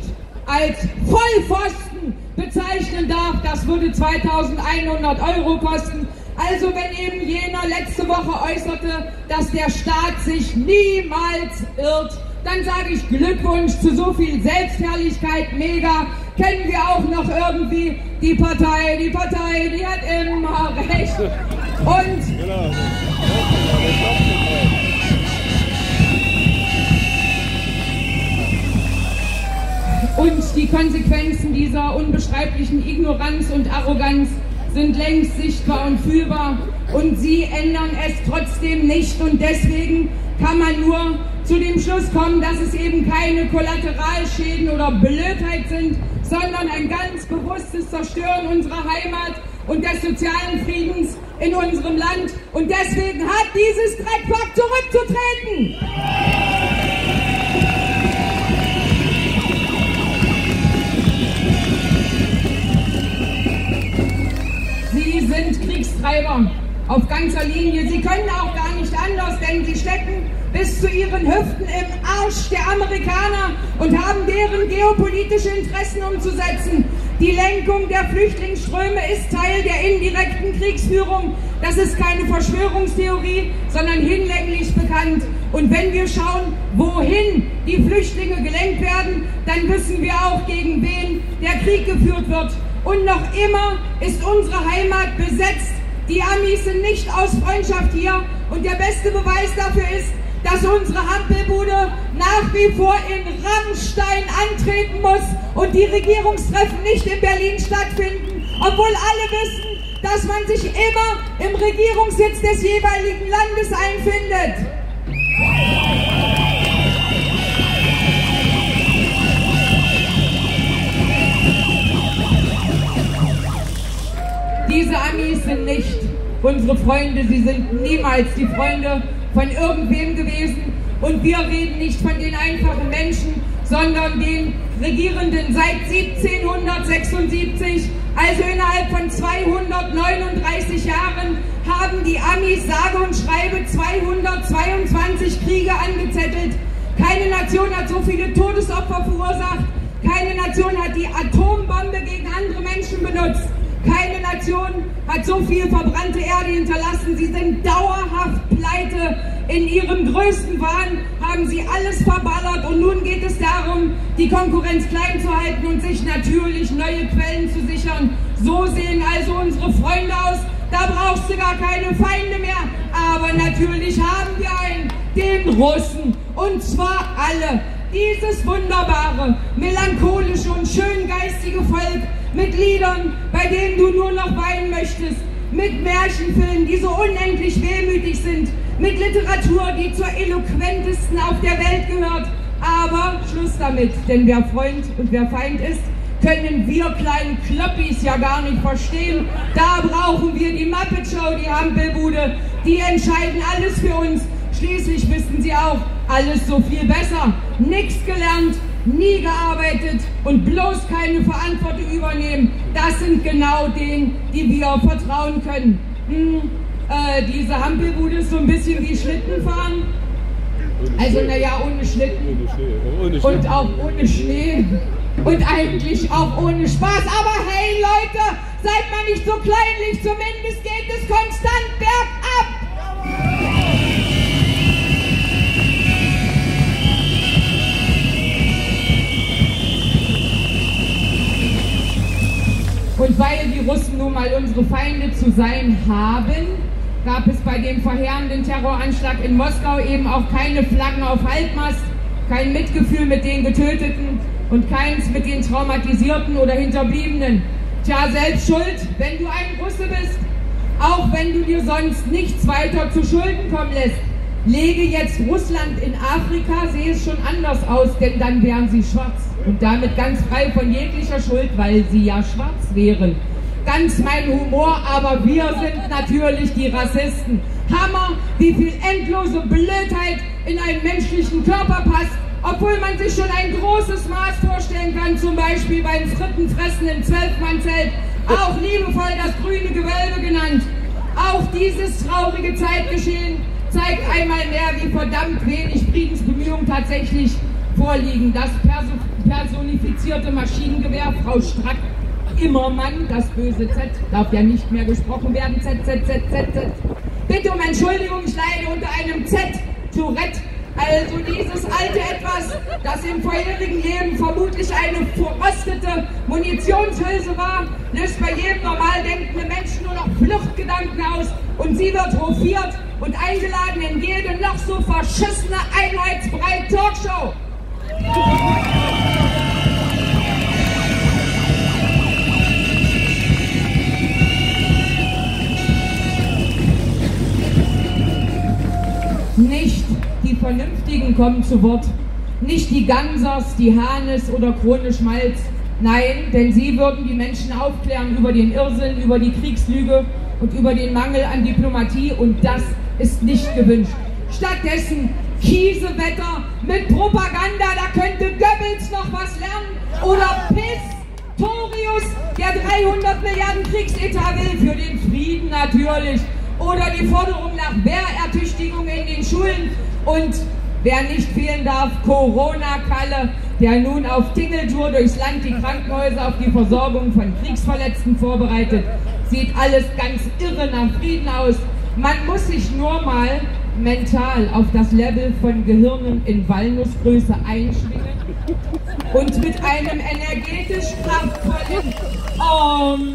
als Vollpfosten bezeichnen darf, das würde 2100 Euro kosten. Also wenn eben jener letzte Woche äußerte, dass der Staat sich niemals irrt, dann sage ich Glückwunsch zu so viel Selbstherrlichkeit, mega. Kennen wir auch noch irgendwie die Partei, die Partei, die hat immer recht. Und. Und die Konsequenzen dieser unbeschreiblichen Ignoranz und Arroganz sind längst sichtbar und fühlbar. Und sie ändern es trotzdem nicht. Und deswegen kann man nur zu dem Schluss kommen, dass es eben keine Kollateralschäden oder Blödheit sind, sondern ein ganz bewusstes Zerstören unserer Heimat und des sozialen Friedens in unserem Land. Und deswegen hat dieses Dreckpack zurückzutreten. Sind Kriegstreiber auf ganzer Linie. Sie können auch gar nicht anders, denn sie stecken bis zu ihren Hüften im Arsch der Amerikaner und haben deren geopolitische Interessen umzusetzen. Die Lenkung der Flüchtlingsströme ist Teil der indirekten Kriegsführung. Das ist keine Verschwörungstheorie, sondern hinlänglich bekannt. Und wenn wir schauen, wohin die Flüchtlinge gelenkt werden, dann wissen wir auch, gegen wen der Krieg geführt wird. Und noch immer ist unsere Heimat besetzt. Die Amis sind nicht aus Freundschaft hier. Und der beste Beweis dafür ist, dass unsere Hampelbude nach wie vor in Rammstein antreten muss und die Regierungstreffen nicht in Berlin stattfinden, obwohl alle wissen, dass man sich immer im Regierungssitz des jeweiligen Landes einfindet. Diese Amis sind nicht unsere Freunde, sie sind niemals die Freunde von irgendwem gewesen. Und wir reden nicht von den einfachen Menschen, sondern den Regierenden seit 1776. Also innerhalb von 239 Jahren haben die Amis sage und schreibe 222 Kriege angezettelt. Keine Nation hat so viele Todesopfer verursacht. Keine Nation hat die Atombombe gegen andere Menschen benutzt. Keine Nation hat so viel verbrannte Erde hinterlassen. Sie sind dauerhaft pleite. In ihrem größten Wahn haben sie alles verballert und nun geht es darum, die Konkurrenz klein zu halten und sich natürlich neue Quellen zu sichern. So sehen also unsere Freunde aus. Da brauchst du gar keine Feinde mehr. Aber natürlich haben wir einen, den Russen. Und zwar alle. dieses wunderbare, melancholische und schöngeistige Volk mit Liedern, bei denen du nur noch weinen möchtest, mit Märchenfilmen, die so unendlich wehmütig sind, mit Literatur, die zur eloquentesten auf der Welt gehört. Aber Schluss damit, denn wer Freund und wer Feind ist, können wir kleinen Kloppis ja gar nicht verstehen. Da brauchen wir die Muppet Show, die Hampelbude, die entscheiden alles für uns. Schließlich wissen sie auch, alles so viel besser. Nichts gelernt, nie gearbeitet und bloß keine Verantwortung übernehmen. Das sind genau denen, die wir vertrauen können. Hm, äh, diese Hampelbude ist so ein bisschen wie Schlittenfahren. Also naja, ohne Schlitten. Ohne Schnee. Und auch ohne Schnee. Und eigentlich auch ohne Spaß. Aber hey Leute, seid mal nicht so kleinlich. Zumindest geht es konstant bergab. Und weil die Russen nun mal unsere Feinde zu sein haben, gab es bei dem verheerenden Terroranschlag in Moskau eben auch keine Flaggen auf Halbmast, kein Mitgefühl mit den Getöteten und keins mit den Traumatisierten oder Hinterbliebenen. Tja, selbst schuld, wenn du ein Russe bist, auch wenn du dir sonst nichts weiter zu Schulden kommen lässt. Lege jetzt Russland in Afrika, sehe es schon anders aus, denn dann wären sie schwarz und damit ganz frei von jeglicher Schuld, weil sie ja schwarz wären. Ganz mein Humor, aber wir sind natürlich die Rassisten. Hammer, wie viel endlose Blödheit in einen menschlichen Körper passt, obwohl man sich schon ein großes Maß vorstellen kann, zum Beispiel beim Frittenfressen im Zwölfmannzelt, auch liebevoll das grüne Gewölbe genannt. Auch dieses traurige Zeitgeschehen zeigt einmal mehr, wie verdammt wenig Friedensbemühungen tatsächlich vorliegen. Das perso personifizierte Maschinengewehr, Frau Strack, Immermann, das böse Z, darf ja nicht mehr gesprochen werden, Z, Z, Z, Z, Z. Bitte um Entschuldigung, ich leide unter einem Z, Tourette. Also dieses alte Etwas, das im vorherigen Leben vermutlich eine verrostete Munitionshülse war, löst bei jedem normal denkenden Menschen nur noch Fluchtgedanken aus und sie wird hofiert und eingeladen in jede noch so verschissene einheitsbrei Talkshow. Nicht die Vernünftigen kommen zu Wort, nicht die Gansers, die Hahnes oder Krone Schmalz. Nein, denn sie würden die Menschen aufklären über den Irrsinn, über die Kriegslüge und über den Mangel an Diplomatie und das ist nicht gewünscht. Stattdessen Kiesewetter mit Propaganda, da könnte Goebbels noch was lernen oder Pistorius, der 300 Milliarden Kriegsetat will für den Frieden natürlich oder die Forderung nach Wehrertüchtigung in den Schulen und wer nicht fehlen darf, Corona-Kalle, der nun auf Tingeltour durchs Land die Krankenhäuser auf die Versorgung von Kriegsverletzten vorbereitet. Sieht alles ganz irre nach Frieden aus. Man muss sich nur mal mental auf das Level von Gehirnen in Walnussgröße einschwingen und mit einem energetisch kraftvollen Om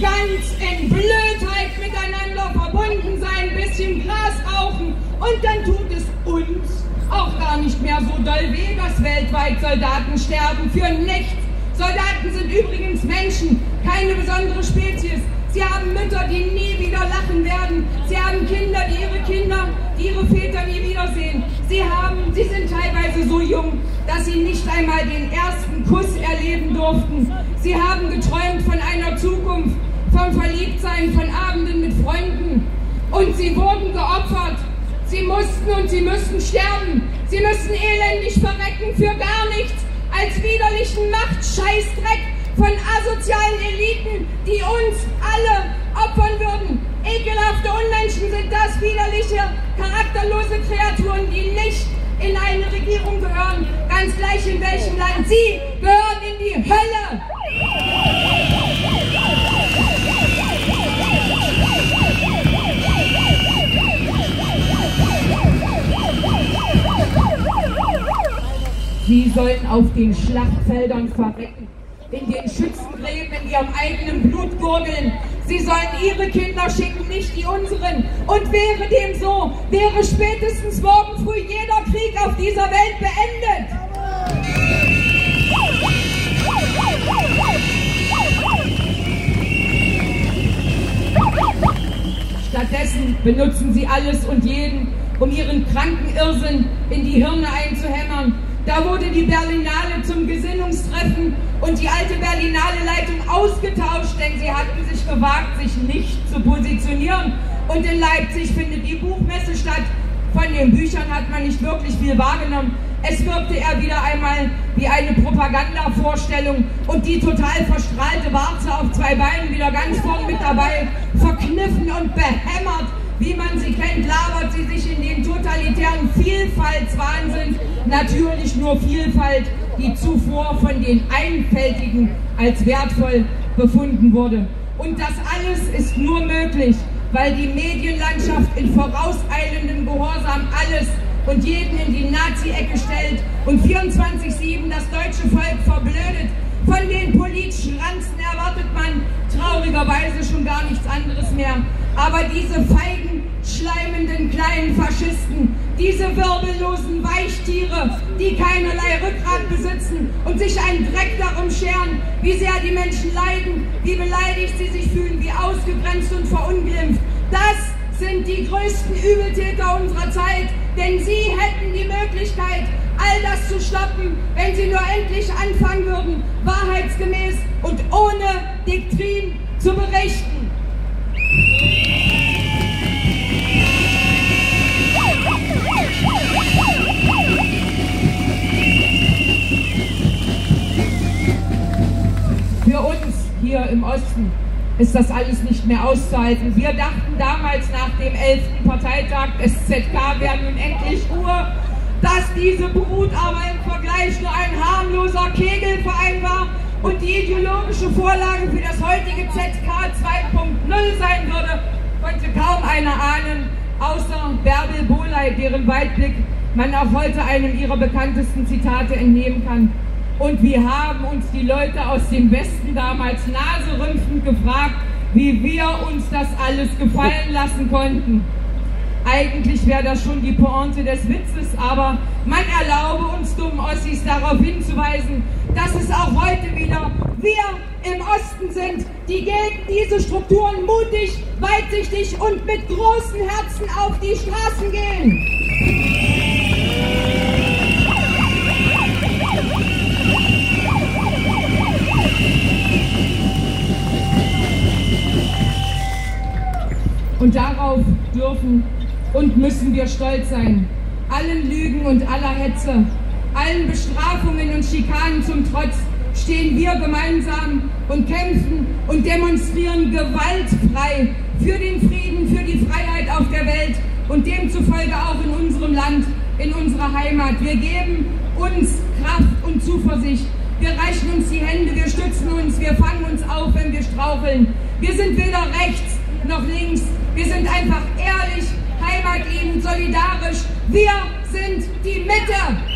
ganz in Blödheit miteinander verbunden sein, bisschen Gras rauchen und dann tut es uns auch gar nicht mehr so doll weh, dass weltweit Soldaten sterben für nichts. Soldaten sind übrigens Menschen, keine besondere Spezies. Sie haben Mütter, die nie wieder lachen werden. Sie haben Kinder, die ihre Kinder, die ihre Väter nie wiedersehen. Sie haben, sie sind teilweise so jung, dass sie nicht einmal den ersten Kuss erleben durften. Sie haben geträumt von einer Zukunft, vom Verliebtsein, von Abenden mit Freunden. Und sie wurden geopfert. Sie mussten und sie müssen sterben. Sie müssen elendig verrecken für gar nichts als widerlichen Machtscheißdreck von asozialen Eliten, die uns alle opfern würden. Ekelhafte Unmenschen sind das, widerliche, charakterlose Kreaturen, die nicht in eine Regierung gehören, ganz gleich in welchem Land. Sie gehören in die Hölle. Sie sollen auf den Schlachtfeldern verrecken, in den Schützengräben in ihrem eigenen Blut gurgeln. Sie sollen ihre Kinder schicken, nicht die unseren. Und wäre dem so, wäre spätestens morgen früh jeder Krieg auf dieser Welt beendet. Stattdessen benutzen sie alles und jeden, um ihren kranken Irrsinn in die Hirne einzuhämmern. Da wurde die Berlinale zum Gesinnungstreffen und die alte Berlinale Leitung ausgetauscht, denn sie hatten sich gewagt, sich nicht zu positionieren. Und in Leipzig findet die Buchmesse statt. Von den Büchern hat man nicht wirklich viel wahrgenommen. Es wirkte er wieder einmal wie eine Propagandavorstellung und die total verstrahlte Warze auf zwei Beinen wieder ganz vorn mit dabei, verkniffen und behämmert, wie man sie kennt, labert sie sich in den totalitären Vielfaltswahnsinn, natürlich nur Vielfalt, die zuvor von den Einfältigen als wertvoll befunden wurde. Und das alles ist nur möglich, weil die Medienlandschaft in vorauseilendem Gehorsam alles und jeden in die Nazi-Ecke stellt und 24-7 das deutsche Volk verblödet. Von den Politschranzen erwartet man traurigerweise schon gar nichts anderes mehr. Aber diese feigen, schleimenden kleinen Faschisten, diese wirbellosen Weichtiere, die keinerlei Rückgrat besitzen und sich einen Dreck darum scheren, wie sehr die Menschen leiden, wie beleidigt sie sich fühlen, wie ausgegrenzt und verunglimpft, das sind die größten Übeltäter unserer Zeit, denn sie hätten die Möglichkeit, all das zu stoppen, wenn sie nur endlich anfangen würden, wahrheitsgemäß und ohne Diktrin zu berichten. Für uns hier im Osten ist das alles nicht mehr auszuhalten. Wir dachten damals nach dem 11. Parteitag des ZK wäre nun endlich Ruhe, dass diese Brut aber im Vergleich nur ein harmloser Kegelverein war und die ideologische Vorlage für das heutige ZK 2.0 sein würde, konnte kaum einer ahnen, außer Bärbel Bohley, deren Weitblick man auch heute einem ihrer bekanntesten Zitate entnehmen kann. Und wir haben uns die Leute aus dem Westen damals naserümpfend gefragt, wie wir uns das alles gefallen lassen konnten. Eigentlich wäre das schon die Pointe des Witzes, aber man erlaube uns dummen Ossis darauf hinzuweisen, dass es auch heute wieder wir im Osten sind, die gegen diese Strukturen mutig, weitsichtig und mit großen Herzen auf die Straßen gehen. Und darauf dürfen und müssen wir stolz sein. Allen Lügen und aller Hetze, allen Bestrafungen und Schikanen zum Trotz stehen wir gemeinsam und kämpfen und demonstrieren gewaltfrei für den Frieden, für die Freiheit auf der Welt und demzufolge auch in unserem Land, in unserer Heimat. Wir geben uns Kraft und Zuversicht. Wir reichen uns die Hände, wir stützen uns, wir fangen uns auf, wenn wir straucheln. Wir sind weder rechts noch links. Wir sind einfach ehrlich, heimatliebend, solidarisch. Wir sind die Mitte.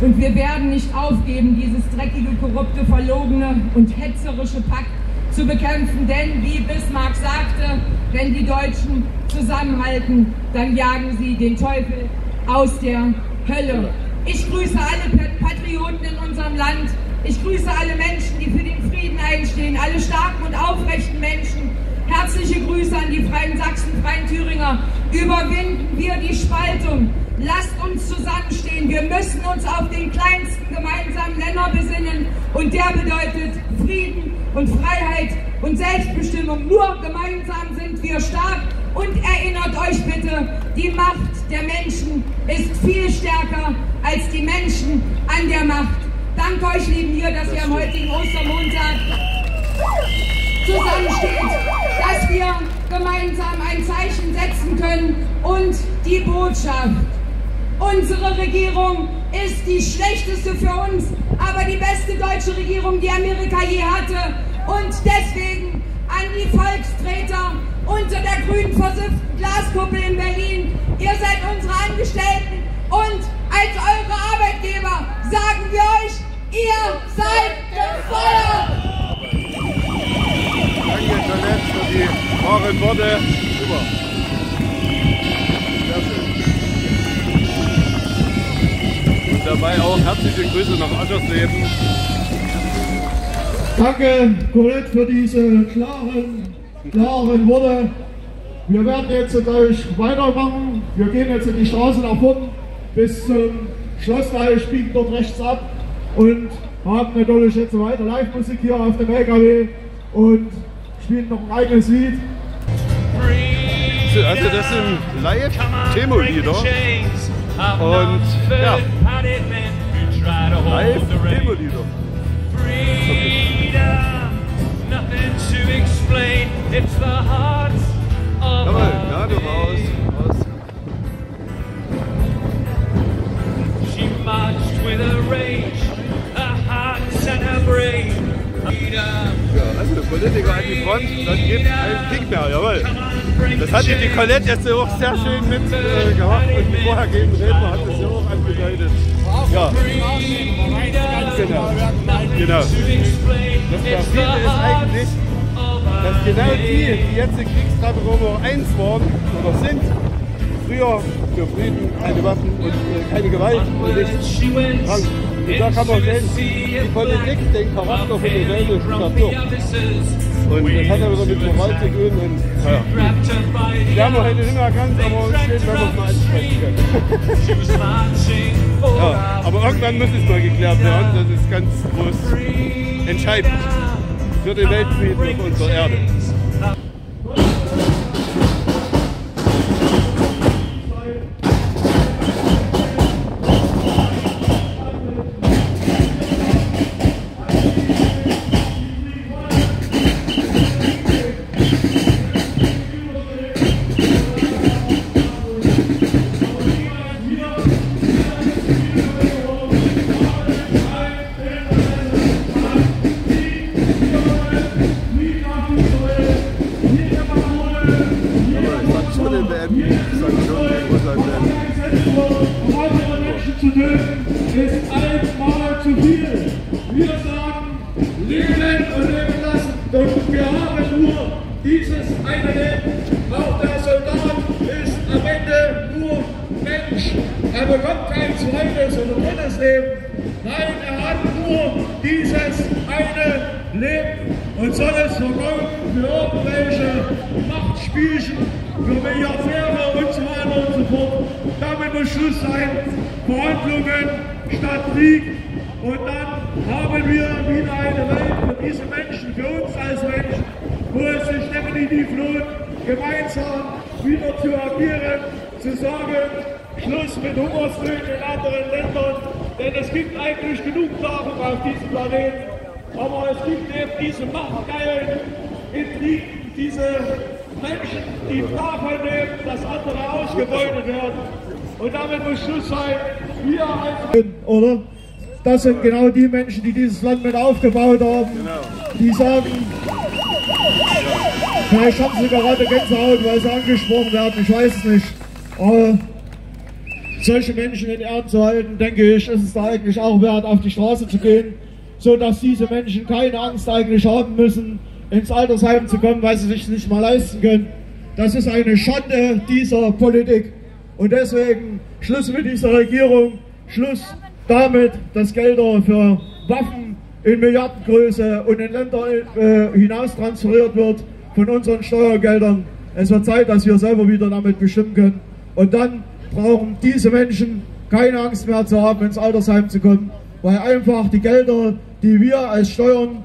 Und wir werden nicht aufgeben, dieses dreckige, korrupte, verlogene und hetzerische Pack zu bekämpfen. Denn, wie Bismarck sagte, wenn die Deutschen zusammenhalten, dann jagen sie den Teufel aus der Hölle. Ich grüße alle Patrioten in unserem Land. Ich grüße alle Menschen, die für den Frieden einstehen, alle starken und aufrechten Menschen. Herzliche Grüße an die Freien Sachsen, Freien Thüringer. Überwinden wir die Spaltung. Lasst uns zusammenstehen. Wir müssen uns auf den kleinsten gemeinsamen Nenner besinnen. Und der bedeutet Frieden und Freiheit und Selbstbestimmung. Nur gemeinsam sind wir stark. Und erinnert euch bitte, die Macht der Menschen ist viel stärker als die Menschen an der Macht. Danke euch, lieben hier, dass ihr am heutigen Ostermontag zusammensteht, dass wir gemeinsam ein Zeichen setzen können und die Botschaft. Unsere Regierung ist die schlechteste für uns, aber die beste deutsche Regierung, die Amerika je hatte. Und deswegen grünen versifften Glaskuppel in Berlin. Ihr seid unsere Angestellten und als eure Arbeitgeber sagen wir euch, ihr seid gefeuert! Danke, Jeanette, für die wahren Worte. Super. Sehr schön. Und dabei auch herzliche Grüße nach Aschersleben. Danke, Colette, für diese klaren, klaren Worte. Wir werden jetzt gleich weitermachen. Wir gehen jetzt in die Straße nach vorn bis zum Schlossreich, biegen dort rechts ab und haben natürlich jetzt weiter Live-Musik hier auf dem LKW und spielen noch ein eigenes Lied. Also das sind Live-Demo-Lieder. Und ja, Live-Demo-Lieder. Nothing to explain, it's the heart of Jawohl, ja, du raus, raus. She marched with a rage, her heart and her brain. Freedom, Ja, also Politiker an die Front, dann gibt ein Krieg mehr, jawohl. Das hatte die Colette jetzt auch sehr schön mit äh, gemacht und die vorhergehenden Redner hat das ja auch angedeutet. Ja, genau. Genau. explain, Das Perfide ist eigentlich, dass genau die, die jetzt in Kriegstraumer 1 waren oder sind, früher für Frieden, keine Waffen und äh, keine Gewalt und nichts Frank, und da kann man sehen, die Politik, den Charakter von der ist zerstört. Und das hat ja wieder mit Moral zu tun und naja. Die haben heute nicht mehr erkannt, aber steht, wenn wir es mal ansprechen können. Ja, aber irgendwann muss es mal geklärt werden, das ist ganz groß entscheidend für den Weltfrieden auf unserer Erde. Wieder zu agieren, zu sagen, Schluss mit Hungersnöten in anderen Ländern, denn es gibt eigentlich genug Nahrung auf diesem Planeten. Aber es gibt eben diese machtgeilen Intrigen, diese Menschen, die davon leben, dass andere ausgebeutet werden. Und damit muss Schluss sein. Wir als oder? Das sind genau die Menschen, die dieses Land mit aufgebaut haben. Die sagen, vielleicht haben sie gerade Gänsehaut, weil sie angesprochen werden, ich weiß es nicht. Aber solche Menschen in Ehren zu halten, denke ich, ist es da eigentlich auch wert, auf die Straße zu gehen, so dass diese Menschen keine Angst eigentlich haben müssen, ins Altersheim zu kommen, weil sie sich nicht mal leisten können. Das ist eine Schande dieser Politik. Und deswegen Schluss mit dieser Regierung, Schluss damit, dass Gelder für Waffen in Milliardengröße und in Länder äh, hinaus transferiert wird von unseren Steuergeldern. Es wird Zeit, dass wir selber wieder damit bestimmen können. Und dann brauchen diese Menschen keine Angst mehr zu haben, ins Altersheim zu kommen, weil einfach die Gelder, die wir als Steuern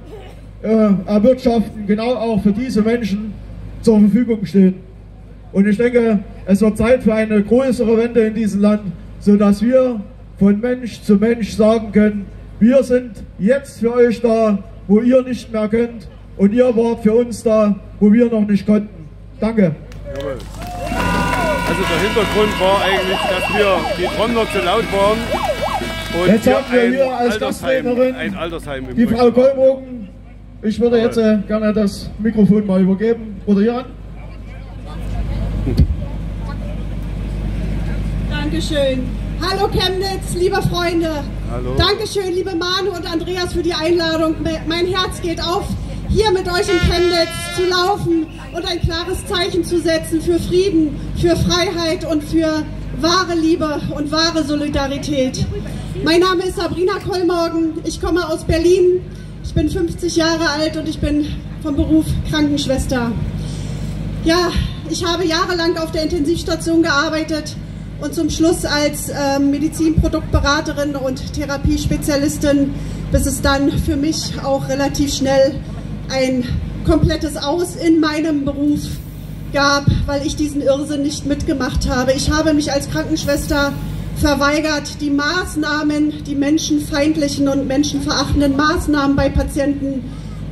äh, erwirtschaften, genau auch für diese Menschen zur Verfügung stehen. Und ich denke, es wird Zeit für eine größere Wende in diesem Land, sodass wir von Mensch zu Mensch sagen können, wir sind jetzt für euch da, wo ihr nicht mehr könnt und ihr wart für uns da, wo wir noch nicht konnten. Danke. Jawohl. Also der Hintergrund war eigentlich, dass wir die Trommler zu laut waren und Jetzt haben wir ein hier als Altersheim, Gastrednerin ein Altersheim im Die Frau haben. Kollbogen, ich würde jetzt äh, gerne das Mikrofon mal übergeben. Oder hier an? Dankeschön. Hallo Chemnitz, liebe Freunde. Hallo. Dankeschön, liebe Manu und Andreas für die Einladung. Mein Herz geht auf, hier mit euch in Chemnitz zu laufen und ein klares Zeichen zu setzen für Frieden, für Freiheit und für wahre Liebe und wahre Solidarität. Mein Name ist Sabrina Kollmorgen. Ich komme aus Berlin. Ich bin 50 Jahre alt und ich bin vom Beruf Krankenschwester. Ja, ich habe jahrelang auf der Intensivstation gearbeitet und zum Schluss als äh, Medizinproduktberaterin und Therapiespezialistin, bis es dann für mich auch relativ schnell ein komplettes Aus in meinem Beruf gab, weil ich diesen Irrsinn nicht mitgemacht habe. Ich habe mich als Krankenschwester verweigert, die Maßnahmen, die menschenfeindlichen und menschenverachtenden Maßnahmen bei Patienten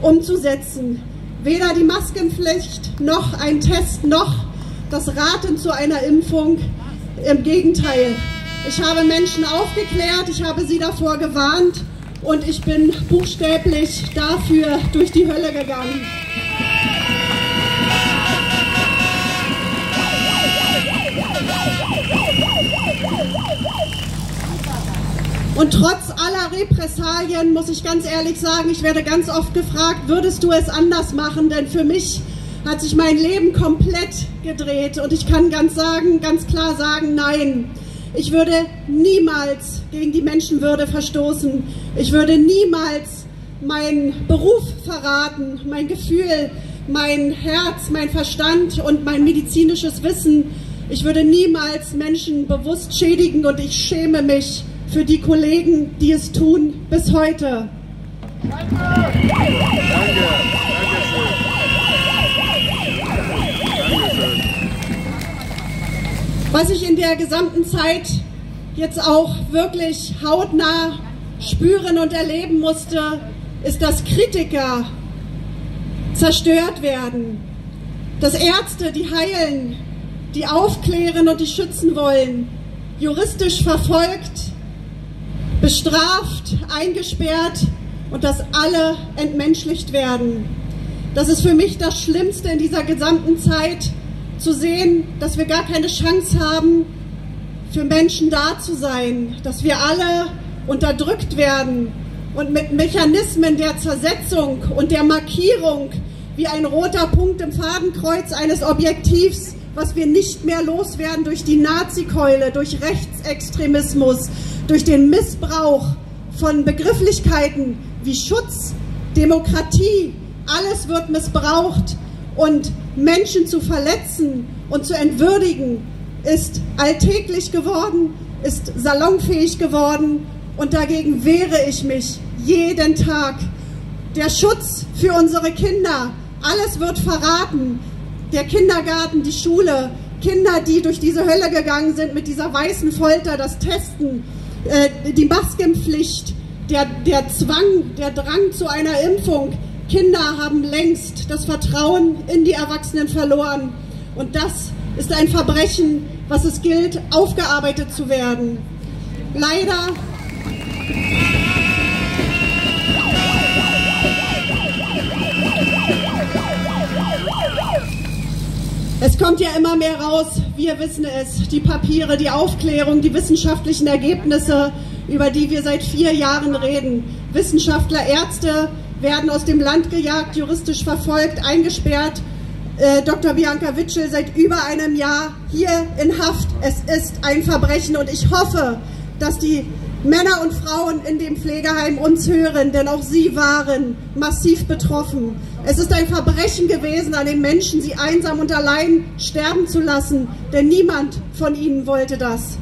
umzusetzen. Weder die Maskenpflicht noch ein Test noch das Raten zu einer Impfung. Im Gegenteil, ich habe Menschen aufgeklärt, ich habe sie davor gewarnt und ich bin buchstäblich dafür durch die Hölle gegangen. Und trotz aller Repressalien muss ich ganz ehrlich sagen, ich werde ganz oft gefragt, würdest du es anders machen? Denn für mich hat sich mein Leben komplett gedreht und ich kann ganz sagen, ganz klar sagen, nein. Ich würde niemals gegen die Menschenwürde verstoßen. Ich würde niemals meinen Beruf verraten, mein Gefühl, mein Herz, mein Verstand und mein medizinisches Wissen. Ich würde niemals Menschen bewusst schädigen und ich schäme mich für die Kollegen, die es tun bis heute. Danke. Danke. Was ich in der gesamten Zeit jetzt auch wirklich hautnah spüren und erleben musste, ist, dass Kritiker zerstört werden, dass Ärzte, die heilen, die aufklären und die schützen wollen, juristisch verfolgt, bestraft, eingesperrt und dass alle entmenschlicht werden. Das ist für mich das Schlimmste in dieser gesamten Zeit, zu sehen, dass wir gar keine Chance haben, für Menschen da zu sein, dass wir alle unterdrückt werden und mit Mechanismen der Zersetzung und der Markierung wie ein roter Punkt im Fadenkreuz eines Objektivs, was wir nicht mehr loswerden durch die Nazikeule, durch Rechtsextremismus, durch den Missbrauch von Begrifflichkeiten wie Schutz, Demokratie, alles wird missbraucht und Menschen zu verletzen und zu entwürdigen ist alltäglich geworden, ist salonfähig geworden und dagegen wehre ich mich jeden Tag. Der Schutz für unsere Kinder, alles wird verraten. Der Kindergarten, die Schule, Kinder, die durch diese Hölle gegangen sind mit dieser weißen Folter, das Testen, äh, die Maskenpflicht, der, der Zwang, der Drang zu einer Impfung. Kinder haben längst das Vertrauen in die Erwachsenen verloren. Und das ist ein Verbrechen, was es gilt, aufgearbeitet zu werden. Leider Es kommt ja immer mehr raus, wir wissen es, die Papiere, die Aufklärung, die wissenschaftlichen Ergebnisse, über die wir seit vier Jahren reden. Wissenschaftler, Ärzte werden aus dem Land gejagt, juristisch verfolgt, eingesperrt. Äh, Dr. Bianca Witschel seit über einem Jahr hier in Haft. Es ist ein Verbrechen und ich hoffe, dass die Männer und Frauen in dem Pflegeheim uns hören, denn auch sie waren massiv betroffen. Es ist ein Verbrechen gewesen an den Menschen, sie einsam und allein sterben zu lassen, denn niemand von ihnen wollte das.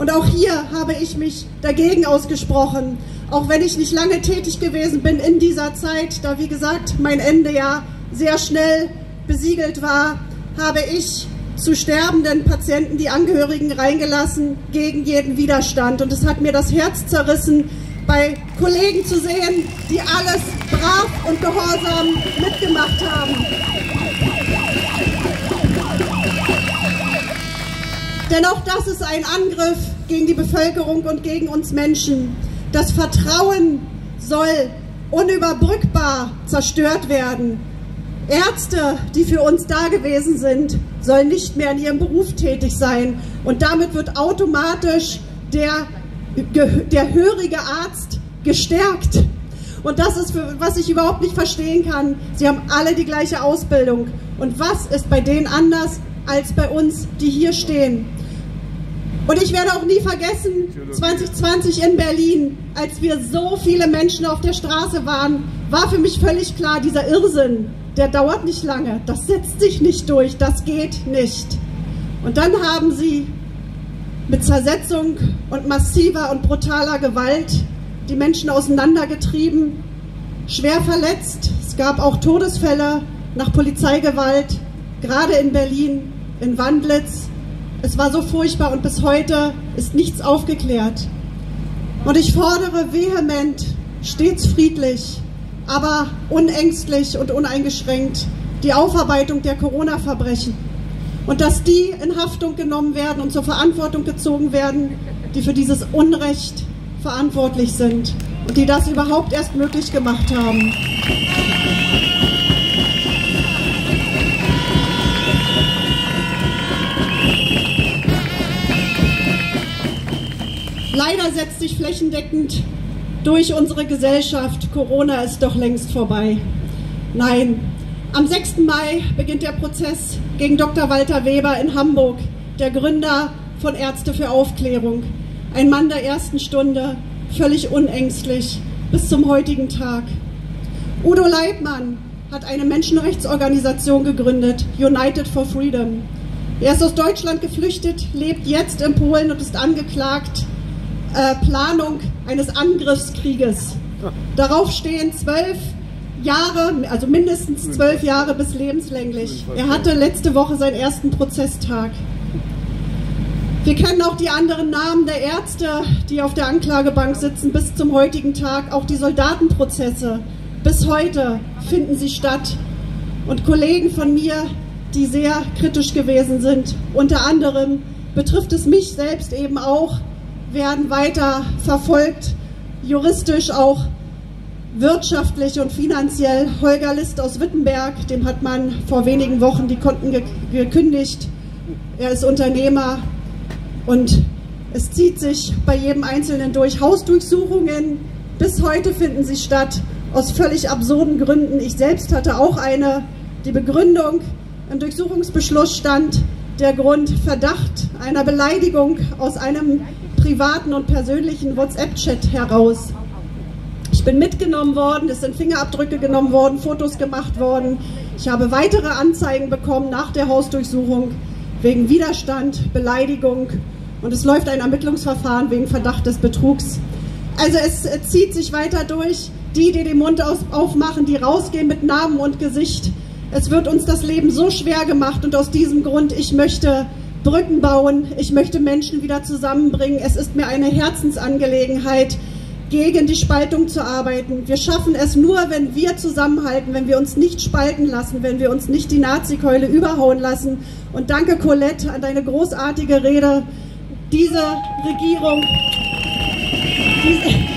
Und auch hier habe ich mich dagegen ausgesprochen, auch wenn ich nicht lange tätig gewesen bin in dieser Zeit, da wie gesagt mein Ende ja sehr schnell besiegelt war, habe ich zu sterbenden Patienten die Angehörigen reingelassen gegen jeden Widerstand. Und es hat mir das Herz zerrissen, bei Kollegen zu sehen, die alles brav und gehorsam mitgemacht haben. Denn auch das ist ein Angriff gegen die Bevölkerung und gegen uns Menschen. Das Vertrauen soll unüberbrückbar zerstört werden. Ärzte, die für uns da gewesen sind, sollen nicht mehr in ihrem Beruf tätig sein. Und damit wird automatisch der, der hörige Arzt gestärkt. Und das ist, für, was ich überhaupt nicht verstehen kann. Sie haben alle die gleiche Ausbildung. Und was ist bei denen anders als bei uns, die hier stehen? Und ich werde auch nie vergessen, 2020 in Berlin, als wir so viele Menschen auf der Straße waren, war für mich völlig klar, dieser Irrsinn, der dauert nicht lange, das setzt sich nicht durch, das geht nicht. Und dann haben sie mit Zersetzung und massiver und brutaler Gewalt die Menschen auseinandergetrieben, schwer verletzt. Es gab auch Todesfälle nach Polizeigewalt, gerade in Berlin, in Wandlitz. Es war so furchtbar und bis heute ist nichts aufgeklärt. Und ich fordere vehement, stets friedlich, aber unängstlich und uneingeschränkt die Aufarbeitung der Corona-Verbrechen und dass die in Haftung genommen werden und zur Verantwortung gezogen werden, die für dieses Unrecht verantwortlich sind und die das überhaupt erst möglich gemacht haben. Leider setzt sich flächendeckend durch unsere Gesellschaft, Corona ist doch längst vorbei. Nein, am 6. Mai beginnt der Prozess gegen Dr. Walter Weber in Hamburg, der Gründer von Ärzte für Aufklärung. Ein Mann der ersten Stunde, völlig unängstlich bis zum heutigen Tag. Udo Leibmann hat eine Menschenrechtsorganisation gegründet, United for Freedom. Er ist aus Deutschland geflüchtet, lebt jetzt in Polen und ist angeklagt, äh, Planung eines Angriffskrieges. Darauf stehen zwölf Jahre, also mindestens zwölf Jahre bis lebenslänglich. Er hatte letzte Woche seinen ersten Prozesstag. Wir kennen auch die anderen Namen der Ärzte, die auf der Anklagebank sitzen, bis zum heutigen Tag. Auch die Soldatenprozesse bis heute finden sie statt. Und Kollegen von mir, die sehr kritisch gewesen sind, unter anderem betrifft es mich selbst eben auch, werden weiter verfolgt, juristisch auch wirtschaftlich und finanziell. Holger List aus Wittenberg, dem hat man vor wenigen Wochen die Konten gekündigt. Er ist Unternehmer, und es zieht sich bei jedem Einzelnen durch. Hausdurchsuchungen bis heute finden sie statt, aus völlig absurden Gründen. Ich selbst hatte auch eine. Die Begründung im Durchsuchungsbeschluss stand der Grund Verdacht einer Beleidigung aus einem privaten und persönlichen WhatsApp-Chat heraus. Ich bin mitgenommen worden, es sind Fingerabdrücke genommen worden, Fotos gemacht worden. Ich habe weitere Anzeigen bekommen nach der Hausdurchsuchung wegen Widerstand, Beleidigung und es läuft ein Ermittlungsverfahren wegen Verdacht des Betrugs. Also es zieht sich weiter durch. Die, die den Mund aufmachen, die rausgehen mit Namen und Gesicht. Es wird uns das Leben so schwer gemacht und aus diesem Grund, ich möchte Brücken bauen, ich möchte Menschen wieder zusammenbringen. Es ist mir eine Herzensangelegenheit, gegen die Spaltung zu arbeiten. Wir schaffen es nur, wenn wir zusammenhalten, wenn wir uns nicht spalten lassen, wenn wir uns nicht die Nazikeule überhauen lassen. Und danke, Colette, an deine großartige Rede diese Regierung, diese,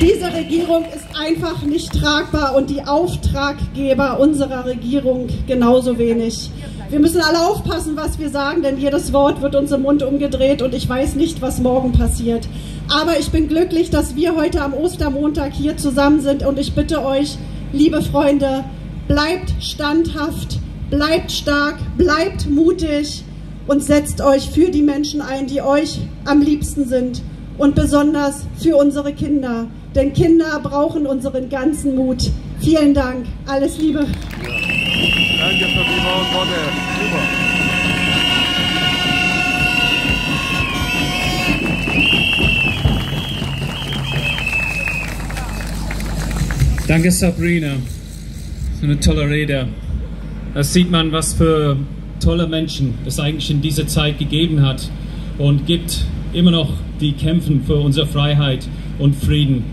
diese Regierung ist einfach nicht tragbar und die Auftraggeber unserer Regierung genauso wenig. Wir müssen alle aufpassen, was wir sagen, denn jedes Wort wird uns im Mund umgedreht und ich weiß nicht, was morgen passiert. Aber ich bin glücklich, dass wir heute am Ostermontag hier zusammen sind und ich bitte euch, liebe Freunde, bleibt standhaft, bleibt stark, bleibt mutig und setzt euch für die Menschen ein, die euch am liebsten sind und besonders für unsere Kinder. Denn Kinder brauchen unseren ganzen Mut. Vielen Dank. Alles Liebe. Ja. Danke für die Worte. Super. Danke, Sabrina. So eine tolle Rede. Da sieht man, was für tolle Menschen es eigentlich in dieser Zeit gegeben hat und gibt immer noch, die kämpfen für unsere Freiheit und Frieden.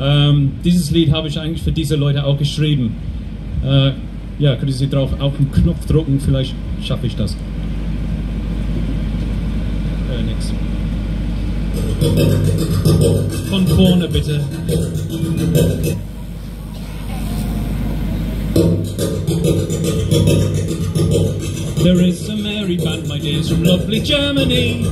Ähm, dieses Lied habe ich eigentlich für diese Leute auch geschrieben. Äh, ja, können Sie drauf auf den Knopf drücken, vielleicht schaffe ich das. Äh, nix. Von vorne bitte. There is a man merry band, my dears, from lovely Germany.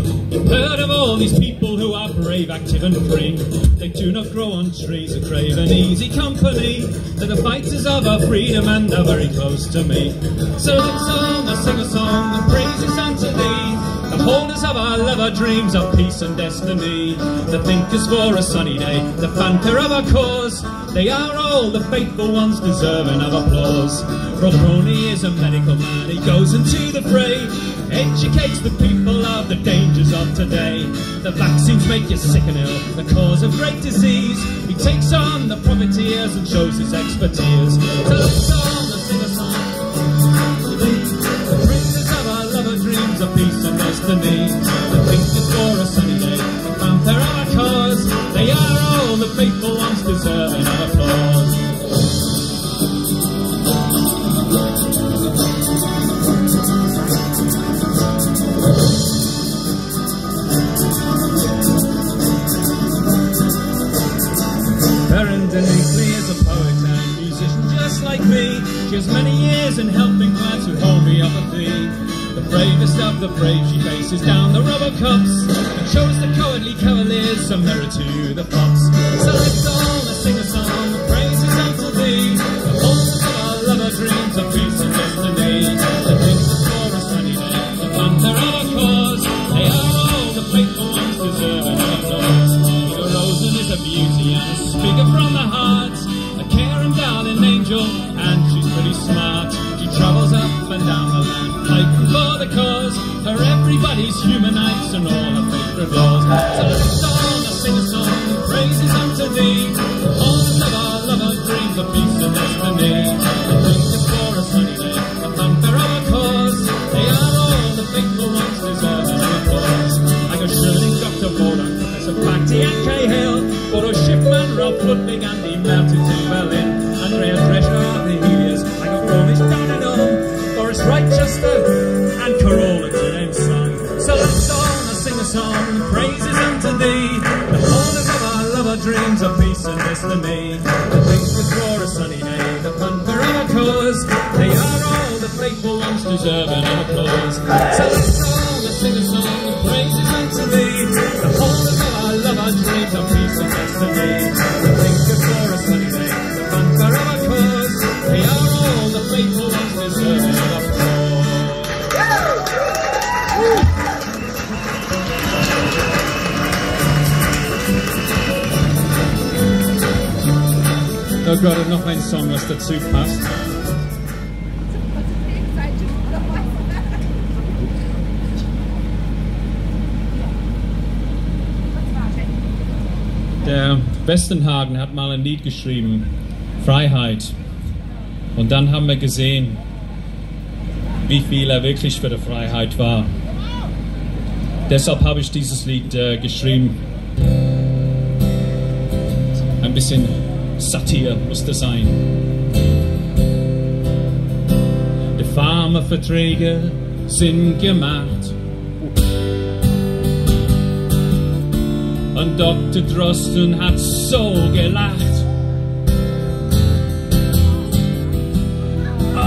Heard of all these people who are brave, active, and free. They do not grow on trees or crave an easy company. They're the fighters of our freedom and are very close to me. So let's all let's sing a song and praises unto thee. The holders of our love, our dreams of peace and destiny. The thinkers for a sunny day, the fanfare of our cause. They are all the faithful ones deserving of applause. Rohroni is a medical man, he goes into the fray, educates the people of the dangers of today. The vaccines make you sick and ill, the cause of great disease. He takes on the profiteers and shows his expertise. So peace and destiny. The thinkers for a sunny day, the fanfare of our cause. They are all the faithful ones deserving of applause. Veranda Neatley is a poet and musician just like me. She has many years in helping lads who hold me up a fee. The bravest of the brave, she faces down the rubber cups and shows the cowardly cavaliers some merit to the fox. So let's all sing a song everybody's human rights and all her favorite laws. And destiny. The thinkers for a sunny day, the fanfare of a cause. They are all the faithful ones deserving of applause. So let's all sing a song, of praises unto thee. The holders of our love, our dreams of peace and destiny. Gerade noch ein Song, was dazu passt. Der Westenhagen hat mal ein Lied geschrieben, Freiheit. Und dann haben wir gesehen, wie viel er wirklich für die Freiheit war. Deshalb habe ich dieses Lied äh, geschrieben. Ein bisschen Satire musste sein. Die Pharmaverträge sind gemacht. Und Dr. Drosten hat so gelacht.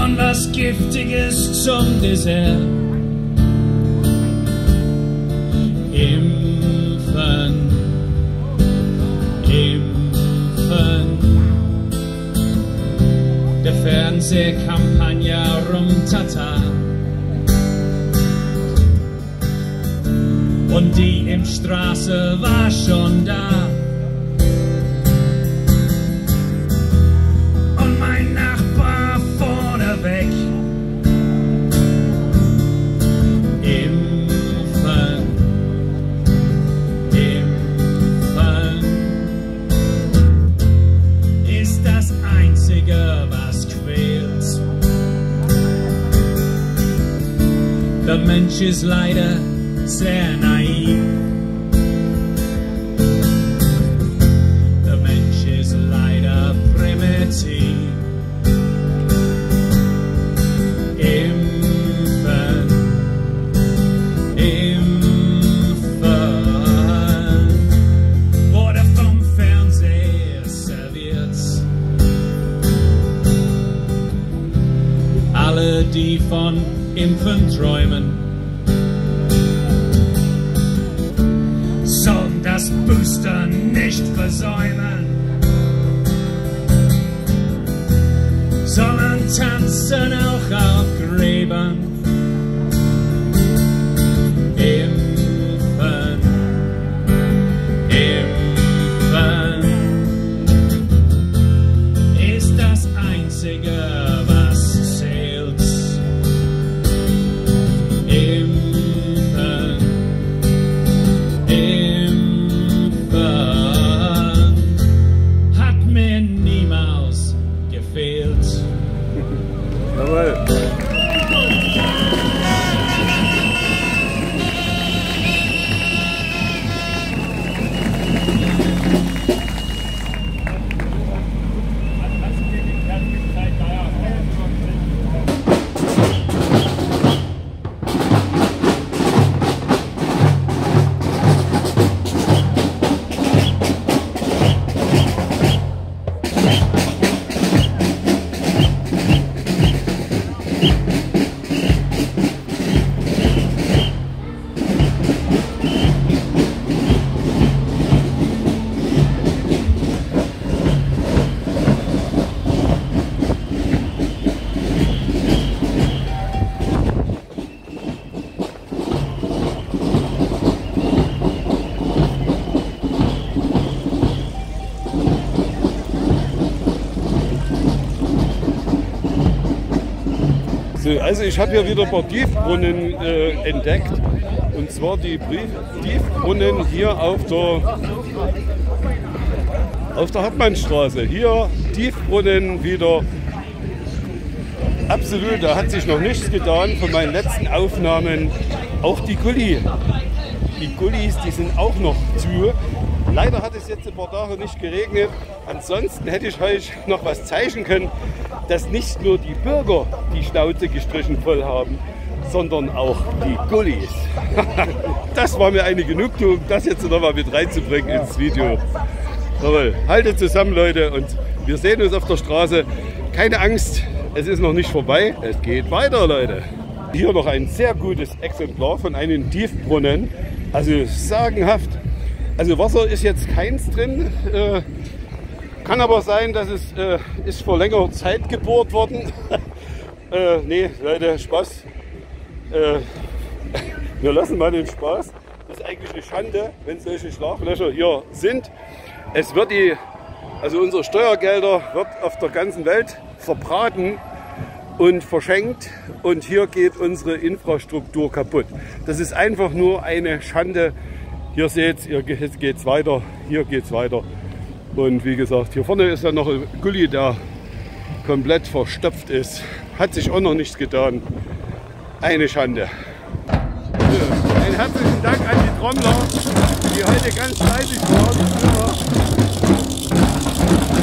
Und was Giftiges zum Dessert. Rumtata. Und die Impfstraße war schon da. Der Mensch ist leider sehr naiv. Der Mensch ist leider primitiv. Impfen, impfen, wurde vom Fernseher serviert. Alle die von Impfen träumen. Tanzen auch auf Gräbern. Also ich habe hier wieder ein paar Tiefbrunnen äh, entdeckt. Und zwar die Brief Tiefbrunnen hier auf der, auf der Hartmannstraße. Hier Tiefbrunnen wieder. Absolut, da hat sich noch nichts getan von meinen letzten Aufnahmen. Auch die Gulli. Die Gullis, die sind auch noch zu. Leider hat es jetzt ein paar Tage nicht geregnet. Ansonsten hätte ich euch noch was zeigen können, dass nicht nur die Bürger Schnauze gestrichen voll haben, sondern auch die Gullis. das war mir eine Genugtuung, das jetzt noch mal mit reinzubringen ins Video. Jawohl, haltet zusammen Leute und wir sehen uns auf der Straße. Keine Angst, es ist noch nicht vorbei, es geht weiter Leute. Hier noch ein sehr gutes Exemplar von einem Tiefbrunnen. Also sagenhaft. Also Wasser ist jetzt keins drin. Äh, kann aber sein, dass es äh, ist vor längerer Zeit gebohrt worden. äh, nee, Leute, Spaß. Äh, wir lassen mal den Spaß. Das ist eigentlich eine Schande, wenn solche Schlaglöcher hier sind. Es wird die, also unsere Steuergelder wird auf der ganzen Welt verbraten und verschenkt und hier geht unsere Infrastruktur kaputt. Das ist einfach nur eine Schande. Hier seht ihr, jetzt geht's weiter, hier geht's weiter. Und wie gesagt, hier vorne ist ja noch ein Gully, der komplett verstopft ist. Hat sich auch noch nichts getan. Eine Schande. Einen herzlichen Dank an die Trommler, die heute ganz fleißig waren.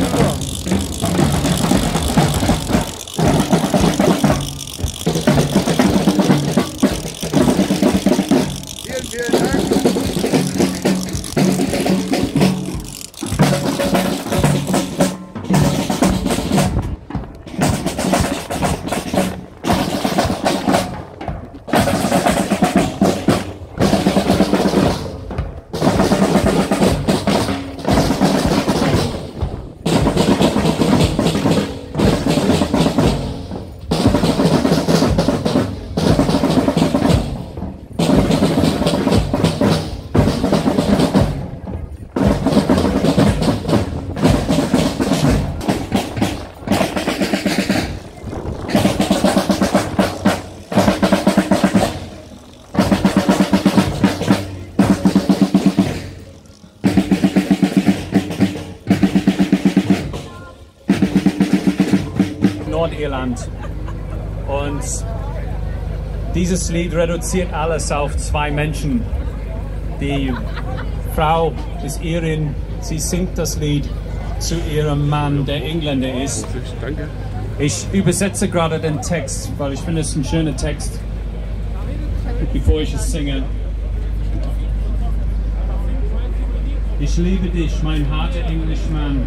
Super. Nordirland. Und dieses Lied reduziert alles auf zwei Menschen. Die Frau ist Irin, sie singt das Lied zu ihrem Mann, der Engländer ist. Ich übersetze gerade den Text, weil ich finde es ein schöner Text, bevor ich es singe. Ich liebe dich, mein harter Englishman.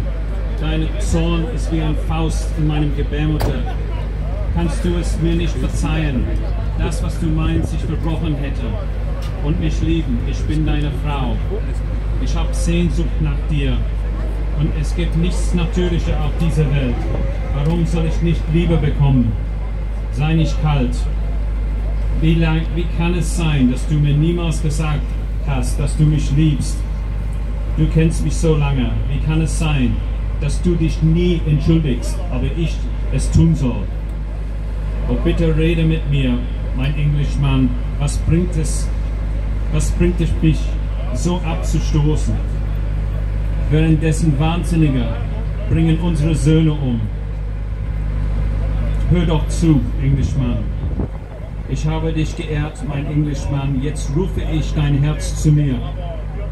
Dein Zorn ist wie ein Faust in meinem Gebärmutter. kannst du es mir nicht verzeihen. Das, was du meinst, ich verbrochen hätte. Und mich lieben, ich bin deine Frau. Ich habe Sehnsucht nach dir. Und es gibt nichts Natürlicher auf dieser Welt. Warum soll ich nicht Liebe bekommen? Sei nicht kalt. Wie, lang, wie kann es sein, dass du mir niemals gesagt hast, dass du mich liebst? Du kennst mich so lange. Wie kann es sein, dass du dich nie entschuldigst, aber ich es tun soll? Oh, bitte rede mit mir, mein Englischmann. Was bringt es, was bringt es mich, so abzustoßen? Währenddessen Wahnsinnige bringen unsere Söhne um. Hör doch zu, Englischmann. Ich habe dich geehrt, mein Englischmann. Jetzt rufe ich dein Herz zu mir.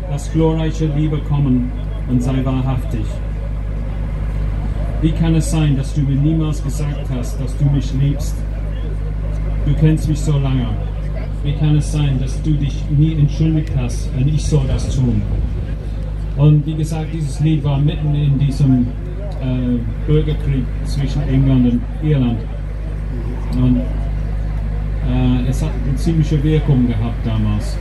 Lass glorreiche Liebe kommen und sei wahrhaftig. Wie kann es sein, dass du mir niemals gesagt hast, dass du mich liebst? Du kennst mich so lange. Wie kann es sein, dass du dich nie entschuldigt hast, wenn ich soll das tun? Und wie gesagt, dieses Lied war mitten in diesem äh, Bürgerkrieg zwischen England und Irland. Und äh, es hat eine ziemliche Wirkung gehabt damals.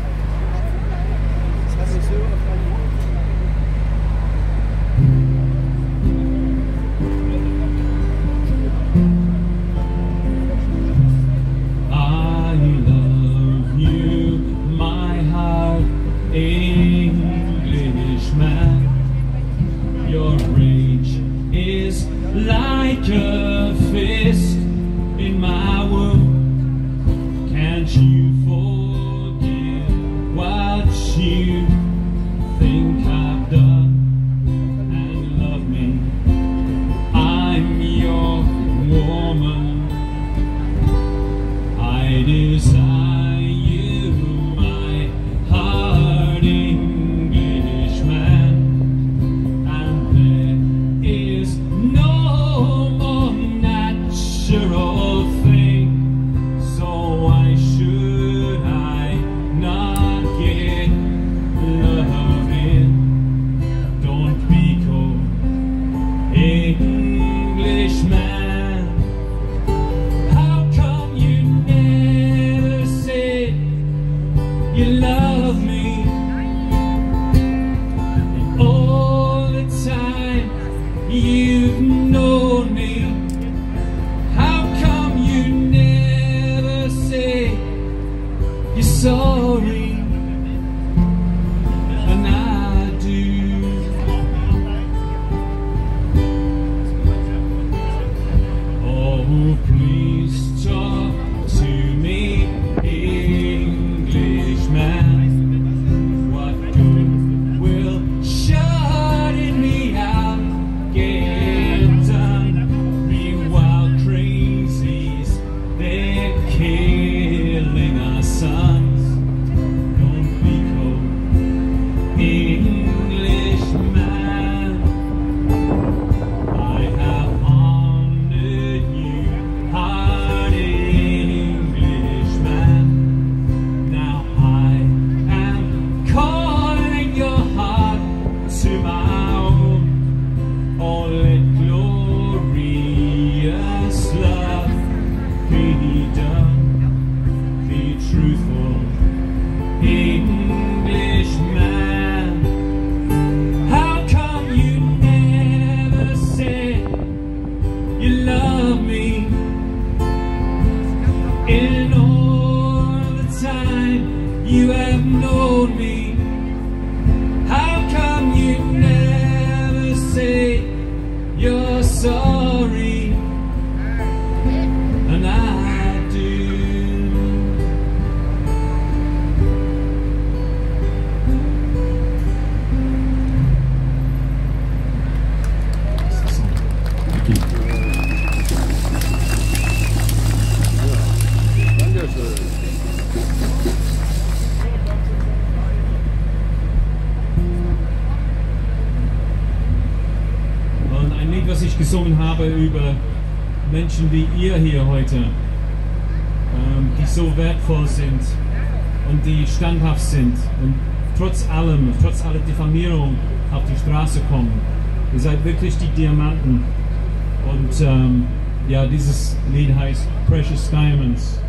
Heute, ähm, die so wertvoll sind und die standhaft sind und trotz allem, trotz aller Diffamierung auf die Straße kommen. Ihr seid wirklich die Diamanten. Und ähm, Ja, dieses Lied heißt Precious Diamonds.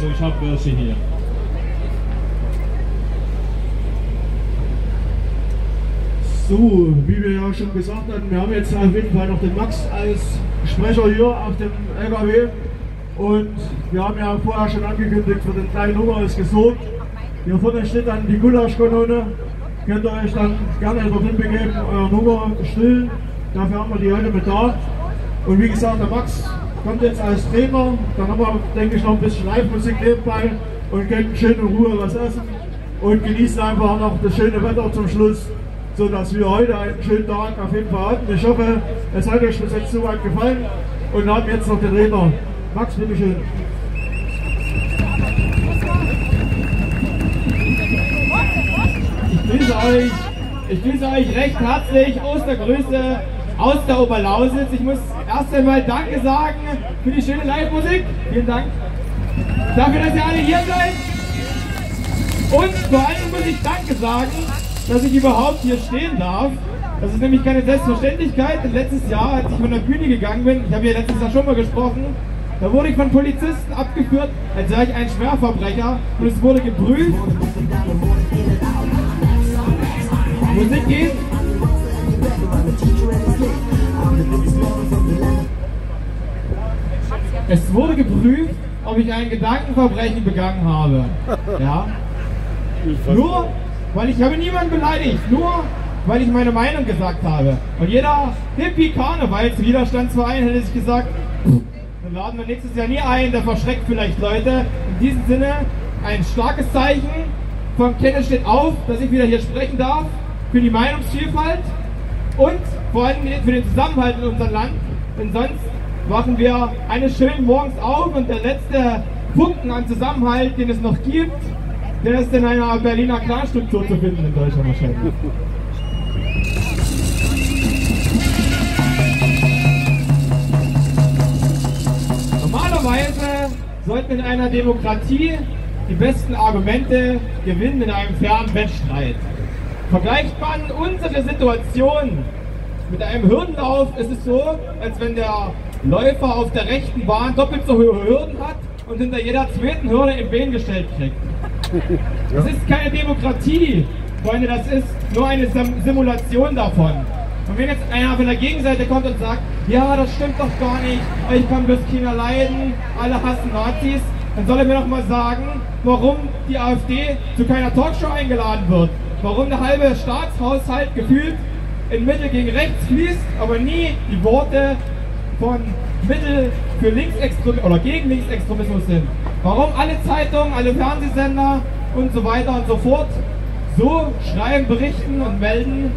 Also ich habe welche hier. So, wie wir ja schon gesagt hatten, wir haben jetzt auf jeden Fall noch den Max als Sprecher hier auf dem LKW. Und wir haben ja vorher schon angekündigt, für den kleinen Hunger ist gesorgt. Hier vorne steht dann die Gulaschkanone. Könnt ihr euch dann gerne dorthin begeben, euren Hunger stillen. Dafür haben wir die heute mit da. Und wie gesagt, der Max kommt jetzt als Trainer. Dann haben wir, denke ich, noch ein bisschen Live-Musik nebenbei und können schön in Ruhe was essen. Und genießen einfach noch das schöne Wetter zum Schluss, sodass wir heute einen schönen Tag auf jeden Fall hatten. Ich hoffe, es hat euch bis jetzt soweit gefallen. Und haben jetzt noch den Redner. Max, bitteschön. Ich grüße euch Ich grüße euch recht herzlich. Ostergrüße aus der Oberlausitz. Ich muss erst einmal Danke sagen für die schöne Live-Musik. Vielen Dank. Dafür, dass ihr alle hier seid. Und vor allem muss ich Danke sagen, dass ich überhaupt hier stehen darf. Das ist nämlich keine Selbstverständlichkeit. Denn letztes Jahr, als ich von der Bühne gegangen bin, ich habe ja letztes Jahr schon mal gesprochen, da wurde ich von Polizisten abgeführt, als sei ich ein Schwerverbrecher und es wurde geprüft. Musik geht. Es wurde geprüft, ob ich ein Gedankenverbrechen begangen habe. Ja. Nur, weil ich habe niemanden beleidigt. Nur, weil ich meine Meinung gesagt habe. Und jeder Hippie-Karnevals-Widerstandsverein hätte sich gesagt, dann laden wir nächstes Jahr nie ein, der verschreckt vielleicht Leute. In diesem Sinne ein starkes Zeichen von Kenne steht auf, dass ich wieder hier sprechen darf für die Meinungsvielfalt und vor allem für den Zusammenhalt in unserem Land. Denn sonst wachen wir eines schönen Morgens auf und der letzte Funken an Zusammenhalt, den es noch gibt, der ist in einer Berliner Klarstruktur zu finden in Deutschland wahrscheinlich. Normalerweise sollten in einer Demokratie die besten Argumente gewinnen in einem fairen Wettstreit. Vergleicht man unsere Situation mit einem Hürdenlauf, ist es so, als wenn der Läufer auf der rechten Bahn doppelt so hohe Hürden hat und hinter jeder zweiten Hürde im Bein gestellt kriegt. Das ist keine Demokratie, Freunde, das ist nur eine Simulation davon. Und wenn jetzt einer von der Gegenseite kommt und sagt, ja, das stimmt doch gar nicht, ich kann bloß China leiden, alle hassen Nazis, dann soll er mir doch mal sagen, warum die AfD zu keiner Talkshow eingeladen wird. Warum der halbe Staatshaushalt gefühlt in Mittel gegen rechts fließt, aber nie die Worte von Mittel für Linksextremismus oder gegen Linksextremismus sind. Warum alle Zeitungen, alle Fernsehsender und so weiter und so fort so schreiben, berichten und melden,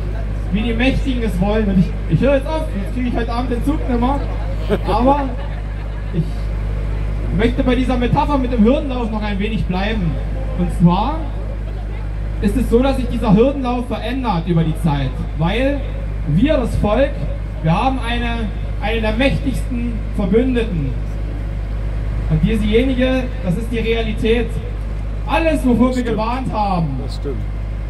wie die Mächtigen es wollen. Und ich, ich höre jetzt auf, jetzt kriege ich heute Abend den Zug nicht mehr. Aber ich möchte bei dieser Metapher mit dem Hürdenlauf noch ein wenig bleiben. Und zwar ist es so, dass sich dieser Hürdenlauf verändert über die Zeit, weil wir, das Volk, wir haben eine, eine der mächtigsten Verbündeten. Und diesejenige, das ist die Realität. Alles, wovor wir gewarnt haben,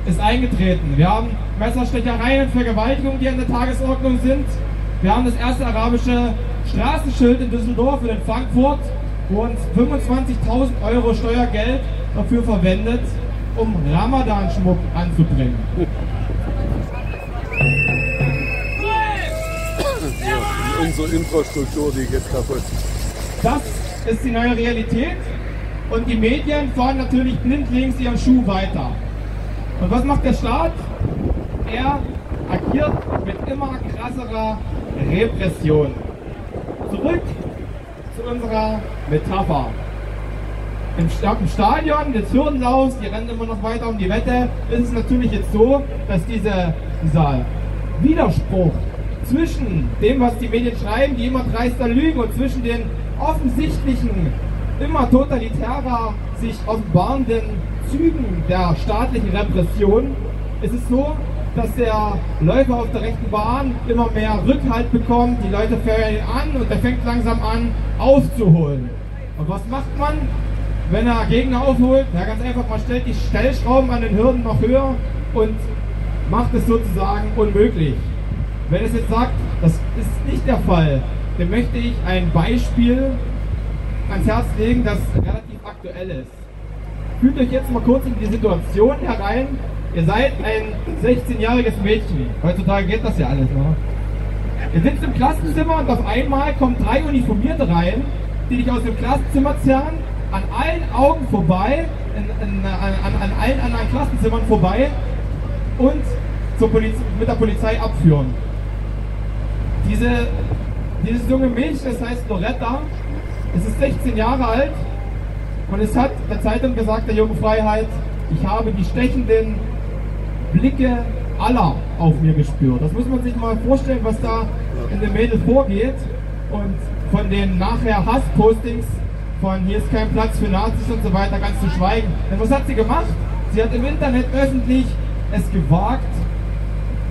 ist eingetreten. Wir haben Messerstechereien und Vergewaltigungen, die an der Tagesordnung sind. Wir haben das erste arabische Straßenschild in Düsseldorf und in Frankfurt, wo uns 25.000 Euro Steuergeld dafür verwendet, um Ramadan-Schmuck anzubringen. Ja, unsere Infrastruktur, die geht kaputt. Das ist die neue Realität und die Medien fahren natürlich blindlings ihren Schuh weiter. Und was macht der Staat? Er agiert mit immer krasserer Repression. Zurück zu unserer Metapher. Im, Stadion des Hürdenlaufs, die rennen immer noch weiter um die Wette, ist es natürlich jetzt so, dass diese, dieser Widerspruch zwischen dem, was die Medien schreiben, die immer dreister lügen, und zwischen den offensichtlichen, immer totalitärer sich offenbarenden Zügen der staatlichen Repression, ist es so, dass der Läufer auf der rechten Bahn immer mehr Rückhalt bekommt, die Leute ihn an und er fängt langsam an aufzuholen. Und was macht man? Wenn er Gegner aufholt, ja ganz einfach, man stellt die Stellschrauben an den Hürden noch höher und macht es sozusagen unmöglich. Wenn es jetzt sagt, das ist nicht der Fall, dann möchte ich ein Beispiel ans Herz legen, das relativ aktuell ist. Fühlt euch jetzt mal kurz in die Situation herein. Ihr seid ein 16-jähriges Mädchen. Heutzutage geht das ja alles. Ne? Ihr sitzt im Klassenzimmer und auf einmal kommen drei Uniformierte rein, die dich aus dem Klassenzimmer zerren an allen Augen vorbei, in, in, an, an, allen anderen Klassenzimmern vorbei und mit der Polizei abführen. Diese, dieses junge Mädchen, das heißt Loretta, es ist 16 Jahre alt und es hat der Zeitung gesagt, der Junge Freiheit, ich habe die stechenden Blicke aller auf mir gespürt. Das muss man sich mal vorstellen, was da in dem Mädel vorgeht und von den nachher Hasspostings von hier ist kein Platz für Nazis und so weiter ganz zu schweigen. Denn was hat sie gemacht? Sie hat im Internet öffentlich es gewagt,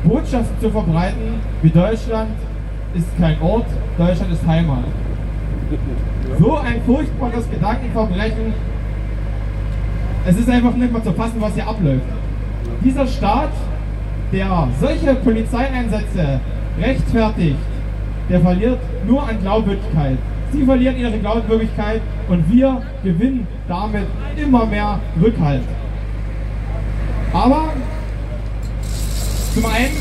Botschaften zu verbreiten, wie Deutschland ist kein Ort, Deutschland ist Heimat. So ein furchtbares Gedankenverbrechen. Es ist einfach nicht mehr zu fassen, was hier abläuft. Dieser Staat, der solche Polizeieinsätze rechtfertigt, der verliert nur an Glaubwürdigkeit. Sie verlieren ihre Glaubwürdigkeit und wir gewinnen damit immer mehr Rückhalt. Aber zum einen,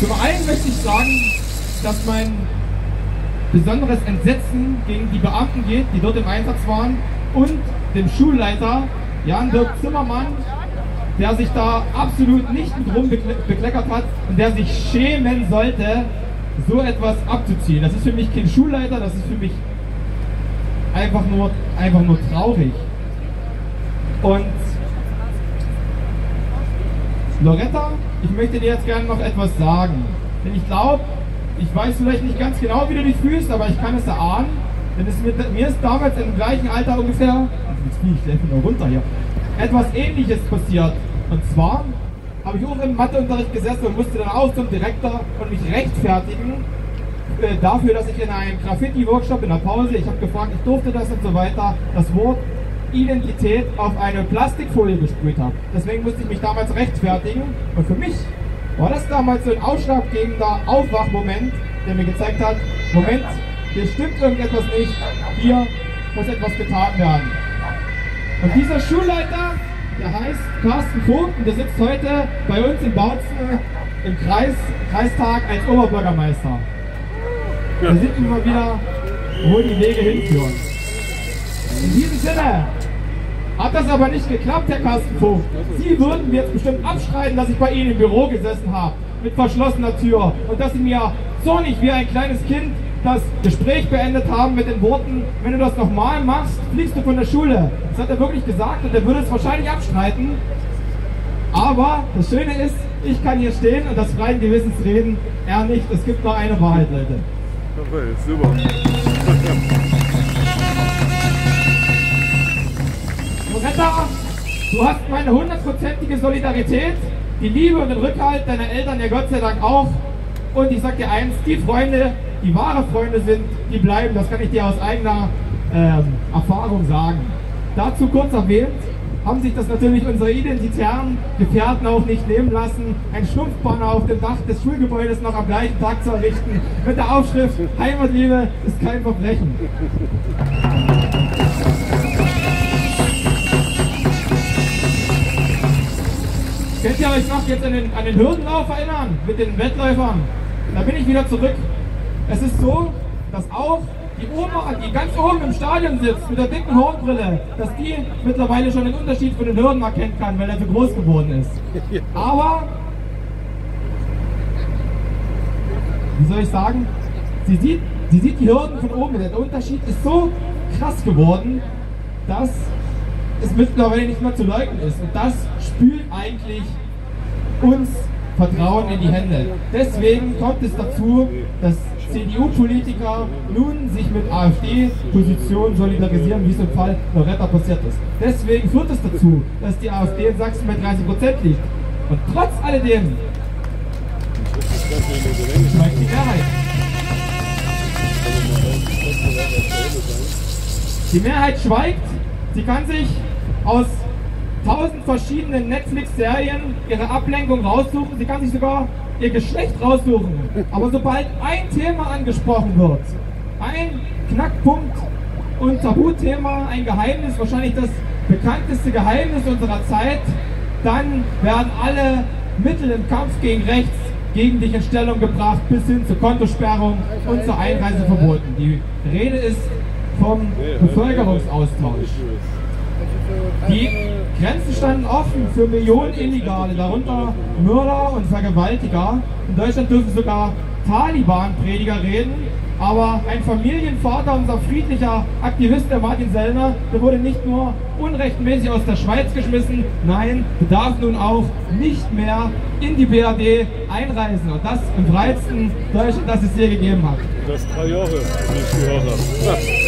zum einen möchte ich sagen, dass mein besonderes Entsetzen gegen die Beamten geht, die dort im Einsatz waren, und dem Schulleiter Jan-Dirk Zimmermann, der sich da absolut nicht mit rum bekleckert hat und der sich schämen sollte, so etwas abzuziehen. Das ist für mich kein Schulleiter, das ist für mich einfach nur, einfach nur traurig. Und Loretta, ich möchte dir jetzt gerne noch etwas sagen. Denn ich glaube, ich weiß vielleicht nicht ganz genau, wie du dich fühlst, aber ich kann es erahnen. Denn es mir, mir ist damals im gleichen Alter ungefähr, jetzt fliege ich gleich wieder runter hier, etwas ähnliches passiert. Und zwar habe ich auch im Matheunterricht gesessen und musste dann auch zum Direktor und mich rechtfertigen äh, dafür, dass ich in einem Graffiti-Workshop in der Pause, ich habe gefragt, ich durfte das und so weiter, das Wort Identität auf eine Plastikfolie gesprüht habe. Deswegen musste ich mich damals rechtfertigen und für mich war das damals so ein ausschlaggebender Aufwachmoment, der mir gezeigt hat, Moment, hier stimmt irgendetwas nicht, hier muss etwas getan werden. Und dieser Schulleiter, der heißt Carsten Vogt und der sitzt heute bei uns in Bautzen im Kreis, Kreistag als Oberbürgermeister. Da sieht man mal wieder, wo die Wege hinführen. In diesem Sinne hat das aber nicht geklappt, Herr Carsten Vogt. Sie würden mir jetzt bestimmt abschreiten, dass ich bei Ihnen im Büro gesessen habe, mit verschlossener Tür und dass Sie mir zornig wie ein kleines Kind das Gespräch beendet haben mit den Worten, wenn du das nochmal machst, fliegst du von der Schule. Das hat er wirklich gesagt und er würde es wahrscheinlich abstreiten. Aber das Schöne ist, ich kann hier stehen und das freien Gewissens reden, er nicht. Es gibt nur eine Wahrheit, Leute. Okay, super. Loretta, du hast meine hundertprozentige Solidarität, die Liebe und den Rückhalt deiner Eltern ja Gott sei Dank auch. Und ich sag dir eins, die Freunde, die wahre Freunde sind, die bleiben. Das kann ich dir aus eigener ähm, Erfahrung sagen. Dazu kurz erwähnt, haben sich das natürlich unsere identitären Gefährten auch nicht nehmen lassen, ein Schlumpfbanner auf dem Dach des Schulgebäudes noch am gleichen Tag zu errichten, mit der Aufschrift Heimatliebe ist kein Verbrechen. Könnt ihr euch noch jetzt an den, an den Hürdenlauf erinnern mit den Wettläufern? Da bin ich wieder zurück. Es ist so, dass auch die Oma, die ganz oben im Stadion sitzt, mit der dicken Hornbrille, dass die mittlerweile schon den Unterschied von den Hürden erkennen kann, weil er so groß geworden ist. Aber, wie soll ich sagen, sie sieht, sie sieht die Hürden von oben. Der Unterschied ist so krass geworden, dass es mittlerweile nicht mehr zu leugnen ist. Und das spült eigentlich uns Vertrauen in die Hände. Deswegen kommt es dazu, dass CDU-Politiker nun sich mit AfD-Positionen solidarisieren, wie es im Fall Loretta passiert ist. Deswegen führt es dazu, dass die AfD in Sachsen bei 30 Prozent liegt. Und trotz alledem schweigt die Mehrheit. Die Mehrheit schweigt, sie kann sich aus tausend verschiedenen Netflix-Serien ihre Ablenkung raussuchen. Sie kann sich sogar ihr Geschlecht raussuchen. Aber sobald ein Thema angesprochen wird, ein Knackpunkt und Tabuthema, ein Geheimnis, wahrscheinlich das bekannteste Geheimnis unserer Zeit, dann werden alle Mittel im Kampf gegen rechts gegen dich in Stellung gebracht, bis hin zur Kontosperrung und zur Einreise verboten. Die Rede ist vom Bevölkerungsaustausch. Die Grenzen standen offen für Millionen Illegale, darunter Mörder und Vergewaltiger. In Deutschland dürfen sogar Taliban-Prediger reden. Aber ein Familienvater, unser friedlicher Aktivist, der Martin Sellner, der wurde nicht nur unrechtmäßig aus der Schweiz geschmissen, nein, der darf nun auch nicht mehr in die BRD einreisen. Und das im freisten Deutschland, das es je gegeben hat. Das drei Jahre, wie ich gehört habe.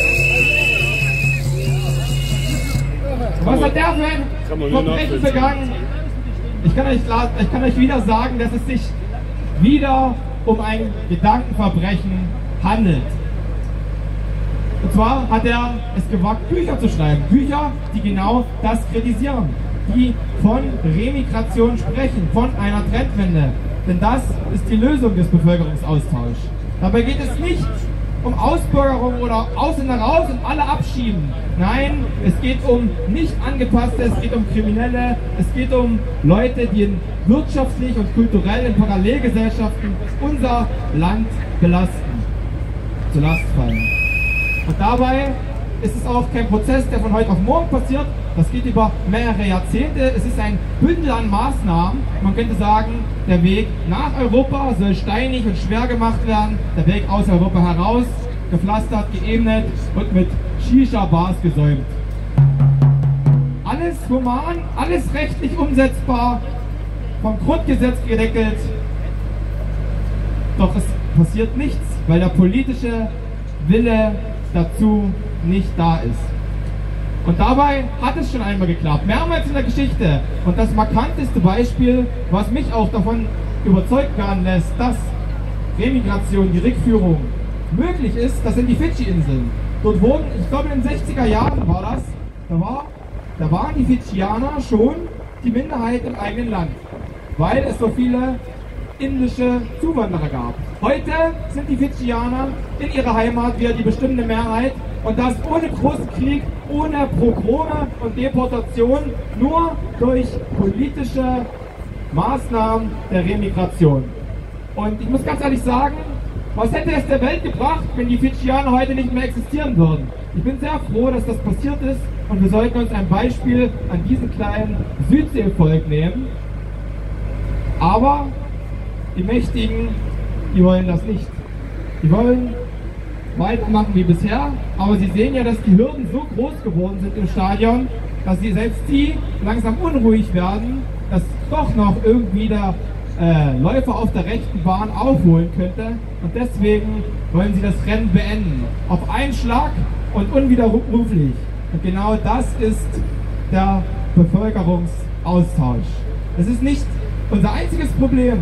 Was hat der für Verbrechen begangen? Ich kann, euch, ich kann euch wieder sagen, dass es sich wieder um ein Gedankenverbrechen handelt. Und zwar hat er es gewagt, Bücher zu schreiben. Bücher, die genau das kritisieren. Die von Remigration sprechen, von einer Trendwende. Denn das ist die Lösung des Bevölkerungsaustauschs. Dabei geht es nicht um Ausbürgerung oder Ausländer raus und alle abschieben. Nein, es geht um nicht angepasste, es geht um Kriminelle, es geht um Leute, die in wirtschaftlich und kulturell in Parallelgesellschaften unser Land belasten, zur Last fallen. Und dabei ist es auch kein Prozess, der von heute auf morgen passiert. Das geht über mehrere Jahrzehnte. Es ist ein Bündel an Maßnahmen. Man könnte sagen, der Weg nach Europa soll steinig und schwer gemacht werden. Der Weg aus Europa heraus, gepflastert, geebnet und mit Shisha-Bars gesäumt. Alles human, alles rechtlich umsetzbar, vom Grundgesetz gedeckelt. Doch es passiert nichts, weil der politische Wille dazu nicht da ist. Und dabei hat es schon einmal geklappt, mehrmals in der Geschichte. Und das markanteste Beispiel, was mich auch davon überzeugt werden lässt, dass Remigration, die Rückführung möglich ist, das sind die Fidschi-Inseln. Dort wurden, ich glaube in den 60er Jahren war das, da, war, da waren die Fidschianer schon die Minderheit im eigenen Land, weil es so viele indische Zuwanderer gab. Heute sind die Fidschianer in ihrer Heimat wieder die bestimmte Mehrheit und das ohne großen Krieg, ohne Progrome und Deportation, nur durch politische Maßnahmen der Remigration. Und ich muss ganz ehrlich sagen, was hätte es der Welt gebracht, wenn die Fidschianer heute nicht mehr existieren würden? Ich bin sehr froh, dass das passiert ist und wir sollten uns ein Beispiel an diesem kleinen Südseevolk nehmen. Aber die Mächtigen, die wollen das nicht. Die wollen weitermachen wie bisher, aber sie sehen ja, dass die Hürden so groß geworden sind im Stadion, dass sie selbst die langsam unruhig werden, dass doch noch irgendwie der äh, Läufer auf der rechten Bahn aufholen könnte und deswegen wollen sie das Rennen beenden. Auf einen Schlag und unwiderruflich. Und genau das ist der Bevölkerungsaustausch. Es ist nicht unser einziges Problem,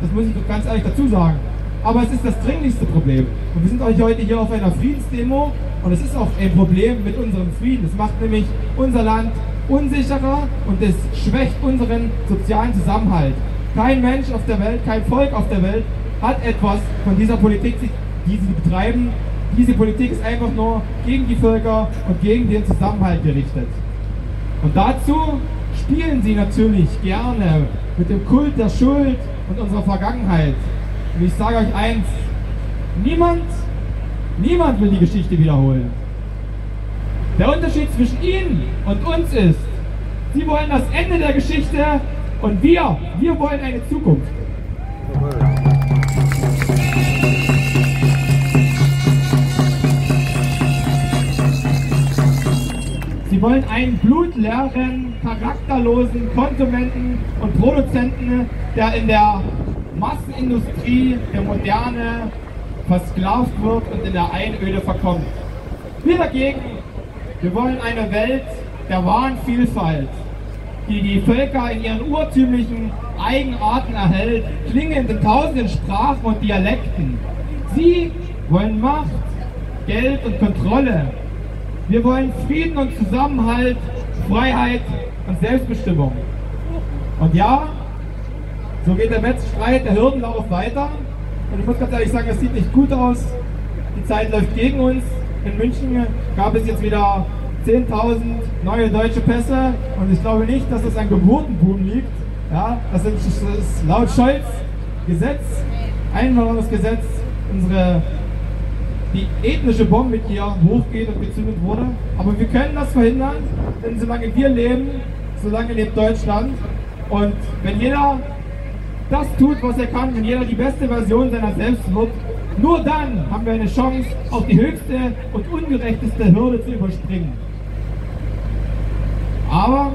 das muss ich ganz ehrlich dazu sagen. Aber es ist das dringlichste Problem. Und wir sind euch heute hier auf einer Friedensdemo und es ist auch ein Problem mit unserem Frieden. Es macht nämlich unser Land unsicherer und es schwächt unseren sozialen Zusammenhalt. Kein Mensch auf der Welt, kein Volk auf der Welt hat etwas von dieser Politik, die sie betreiben. Diese Politik ist einfach nur gegen die Völker und gegen den Zusammenhalt gerichtet. Und dazu spielen sie natürlich gerne mit dem Kult der Schuld und unserer Vergangenheit. Und ich sage euch eins, niemand, niemand will die Geschichte wiederholen. Der Unterschied zwischen ihnen und uns ist, sie wollen das Ende der Geschichte und wir, wir wollen eine Zukunft. Sie wollen einen blutleeren, charakterlosen Konsumenten und Produzenten, der in der Massenindustrie der Moderne versklavt wird und in der Einöde verkommt. Wir dagegen, wir wollen eine Welt der wahren Vielfalt, die die Völker in ihren urtümlichen Eigenarten erhält, klingend in tausenden Sprachen und Dialekten. Sie wollen Macht, Geld und Kontrolle. Wir wollen Frieden und Zusammenhalt, Freiheit und Selbstbestimmung. Und ja, so geht der Wettstreit, der Hürdenlauf weiter. Und ich muss ganz ehrlich sagen, es sieht nicht gut aus. Die Zeit läuft gegen uns. In München gab es jetzt wieder 10.000 neue deutsche Pässe und ich glaube nicht, dass es an Geburtenboom liegt. Ja, das ist laut Scholz Gesetz, Einwanderungsgesetz, unsere die ethnische Bombe hier hochgeht und gezündet wurde. Aber wir können das verhindern, denn solange wir leben, solange lebt Deutschland. Und wenn jeder das tut, was er kann, wenn jeder die beste Version seiner selbst wird, nur dann haben wir eine Chance, auch die höchste und ungerechteste Hürde zu überspringen. Aber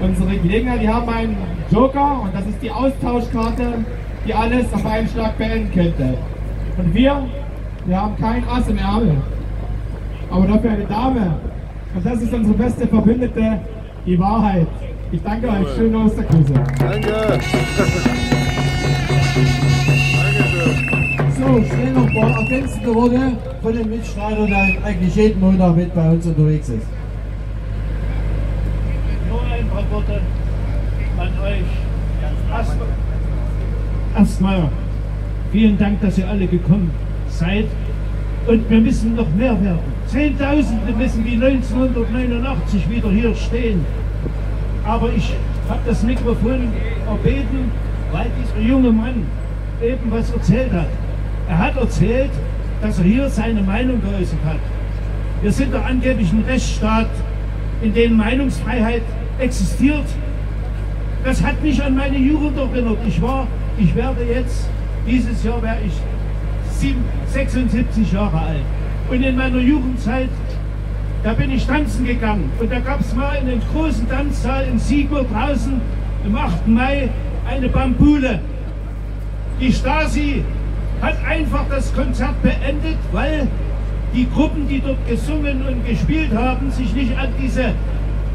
unsere Gegner, die haben einen Joker und das ist die Austauschkarte, die alles auf einen Schlag beenden könnte. Und wir, wir haben kein Ass im Ärmel, aber dafür eine Dame. Und das ist unsere beste Verbündete, die Wahrheit. Ich danke euch. Schöne Ostergrüße. Danke. So, schnell noch ein paar ergänzende Worte von dem Mitstreiter, der eigentlich jeden Montag mit bei uns unterwegs ist. Nur ein paar Worte an euch. Erstmal, erstmal vielen Dank, dass ihr alle gekommen seid. Und wir müssen noch mehr werden. Zehntausende müssen wie 1989 wieder hier stehen. Aber ich habe das Mikrofon erbeten, weil dieser junge Mann eben was erzählt hat. Er hat erzählt, dass er hier seine Meinung geäußert hat. Wir sind doch angeblich ein Rechtsstaat, in dem Meinungsfreiheit existiert. Das hat mich an meine Jugend erinnert. Ich war, ich werde jetzt, dieses Jahr wäre ich 76 Jahre alt. Und in meiner Jugendzeit, da bin ich tanzen gegangen. Und da gab es mal in einem großen Tanzsaal in Siegburg draußen am 8. Mai eine Bambule. Die Stasi hat einfach das Konzert beendet, weil die Gruppen, die dort gesungen und gespielt haben, sich nicht an, diese,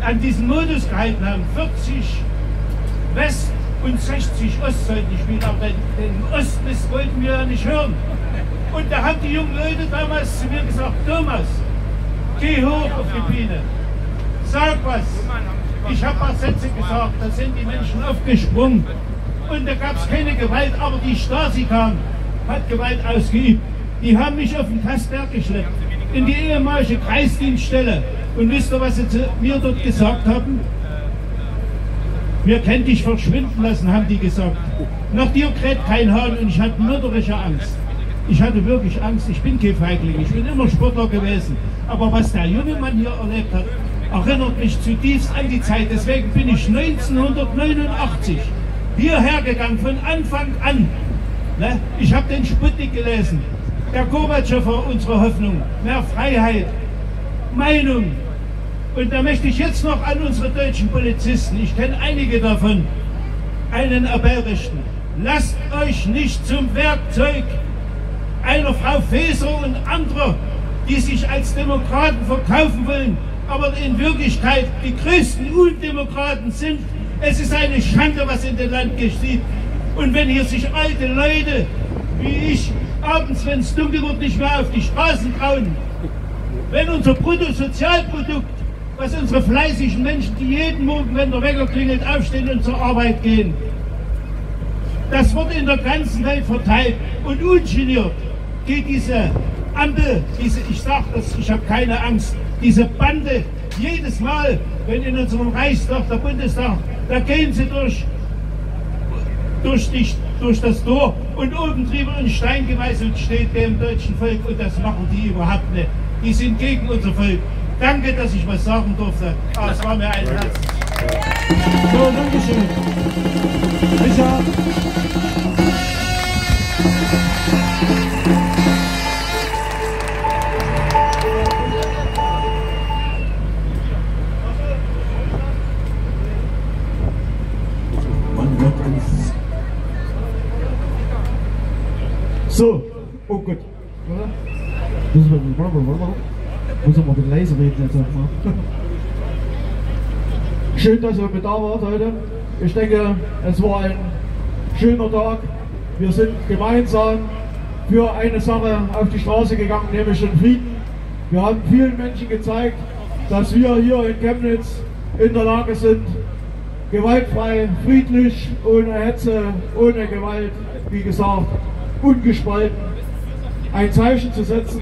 an diesen Modus gehalten haben. 40 West und 60 Ost sollten spielen, aber den, den Ostmist wollten wir ja nicht hören. Und da haben die jungen Leute damals zu mir gesagt, Thomas, geh hoch auf die Bühne, sag was. Ich habe paar Sätze gesagt, da sind die Menschen aufgesprungen. Und da gab es keine Gewalt, aber die Stasi kam, hat Gewalt ausgeübt. Die haben mich auf den Kastberg geschleppt, in die ehemalige Kreisdienststelle. Und wisst ihr, was sie zu mir dort gesagt haben? Wir können dich verschwinden lassen, haben die gesagt. Nach dir kräht kein Hahn und ich hatte mörderische Angst. Ich hatte wirklich Angst, ich bin kein Feigling, ich bin immer Sportler gewesen. Aber was der junge Mann hier erlebt hat, erinnert mich zutiefst an die Zeit. Deswegen bin ich 1989 hierher gegangen, von Anfang an. Ne? Ich habe den Sputnik gelesen. Der Gorbatschow war unsere Hoffnung. Mehr Freiheit, Meinung. Und da möchte ich jetzt noch an unsere deutschen Polizisten, ich kenne einige davon, einen Appell richten. Lasst euch nicht zum Werkzeug einer Frau Faeser und anderer, die sich als Demokraten verkaufen wollen, aber in Wirklichkeit die größten Undemokraten sind. Es ist eine Schande, was in dem Land geschieht. Und wenn hier sich alte Leute wie ich abends, wenn es dunkel wird, nicht mehr auf die Straßen trauen, wenn unser Bruttosozialprodukt, was unsere fleißigen Menschen, die jeden Morgen, wenn der Wecker klingelt, aufstehen und zur Arbeit gehen, das wird in der ganzen Welt verteilt und ungeniert geht diese Ampel, diese, ich sage das, ich habe keine Angst, diese Bande, jedes Mal, wenn in unserem Reichstag, der Bundestag, da gehen sie durch, durch, die, durch das Tor und oben drüber ein Stein gemeißelt steht dem deutschen Volk und das machen die überhaupt nicht. Die sind gegen unser Volk. Danke, dass ich was sagen durfte. Ah, es war mir ein Herz. So, Dankeschön. Richard. Muss ein bisschen leiser reden jetzt auch mal. Schön, dass ihr mit da wart heute. Ich denke, es war ein schöner Tag. Wir sind gemeinsam für eine Sache auf die Straße gegangen, nämlich den Frieden. Wir haben vielen Menschen gezeigt, dass wir hier in Chemnitz in der Lage sind, gewaltfrei, friedlich, ohne Hetze, ohne Gewalt, wie gesagt, ungespalten, ein Zeichen zu setzen.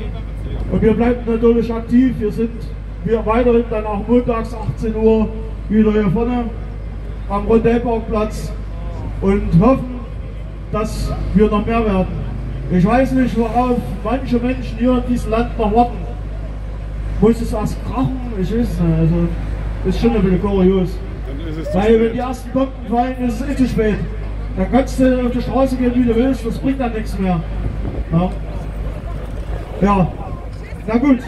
Und wir bleiben natürlich aktiv. Wir sind wir weiterhin dann auch montags 18 Uhr wieder hier vorne am Rondellparkplatz und hoffen, dass wir noch mehr werden. Ich weiß nicht, worauf manche Menschen hier in diesem Land noch warten. Muss es erst krachen? Ich weiß es nicht. Also, ist schon ein bisschen kurios. Weil wenn die ersten Bomben fallen, ist es eh zu spät. Dann kannst du auf die Straße gehen, wie du willst, das bringt dann nichts mehr. Ja, ja. Na gut.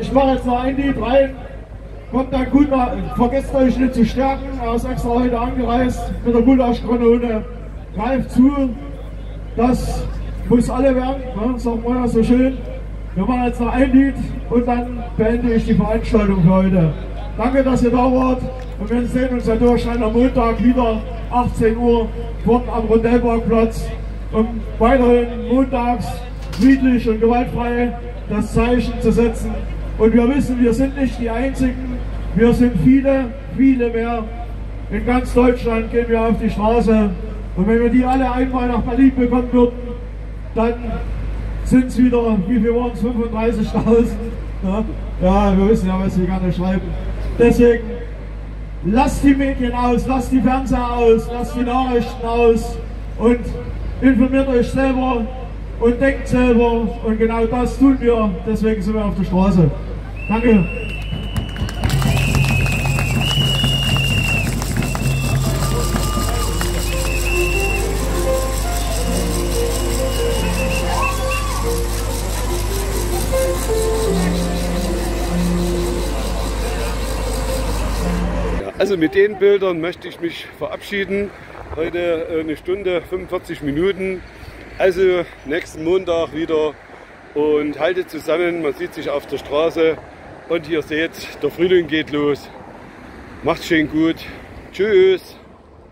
Ich mache jetzt noch ein Lied rein. Kommt dann gut nach, vergesst euch nicht zu stärken. Er ist extra heute angereist mit der Gulaschkanone. Greift zu. Das muss alle werden, ne? sagt man ja so schön. Wir machen jetzt noch ein Lied und dann beende ich die Veranstaltung für heute. Danke, dass ihr da wart. Und wir sehen uns ja durch am Montag wieder 18 Uhr dort am Rondellparkplatz, um weiterhin montags friedlich und gewaltfrei das Zeichen zu setzen. Und wir wissen, wir sind nicht die Einzigen. Wir sind viele, viele mehr. In ganz Deutschland gehen wir auf die Straße. Und wenn wir die alle einmal nach Berlin bekommen würden, dann sind es wieder, wie viel waren es, 35.000. Ja? ja, wir wissen ja, was sie gerne schreiben. Deswegen, lasst die Medien aus, lasst die Fernseher aus, lasst die Nachrichten aus und informiert euch selber und denkt selber. Und genau das tun wir, deswegen sind wir auf der Straße. Danke. Also mit den Bildern möchte ich mich verabschieden. Heute äh, eine Stunde, 45 Minuten. Also nächsten Montag wieder und haltet zusammen. Man sieht sich auf der Straße und ihr seht, der Frühling geht los. Macht's schön gut. Tschüss.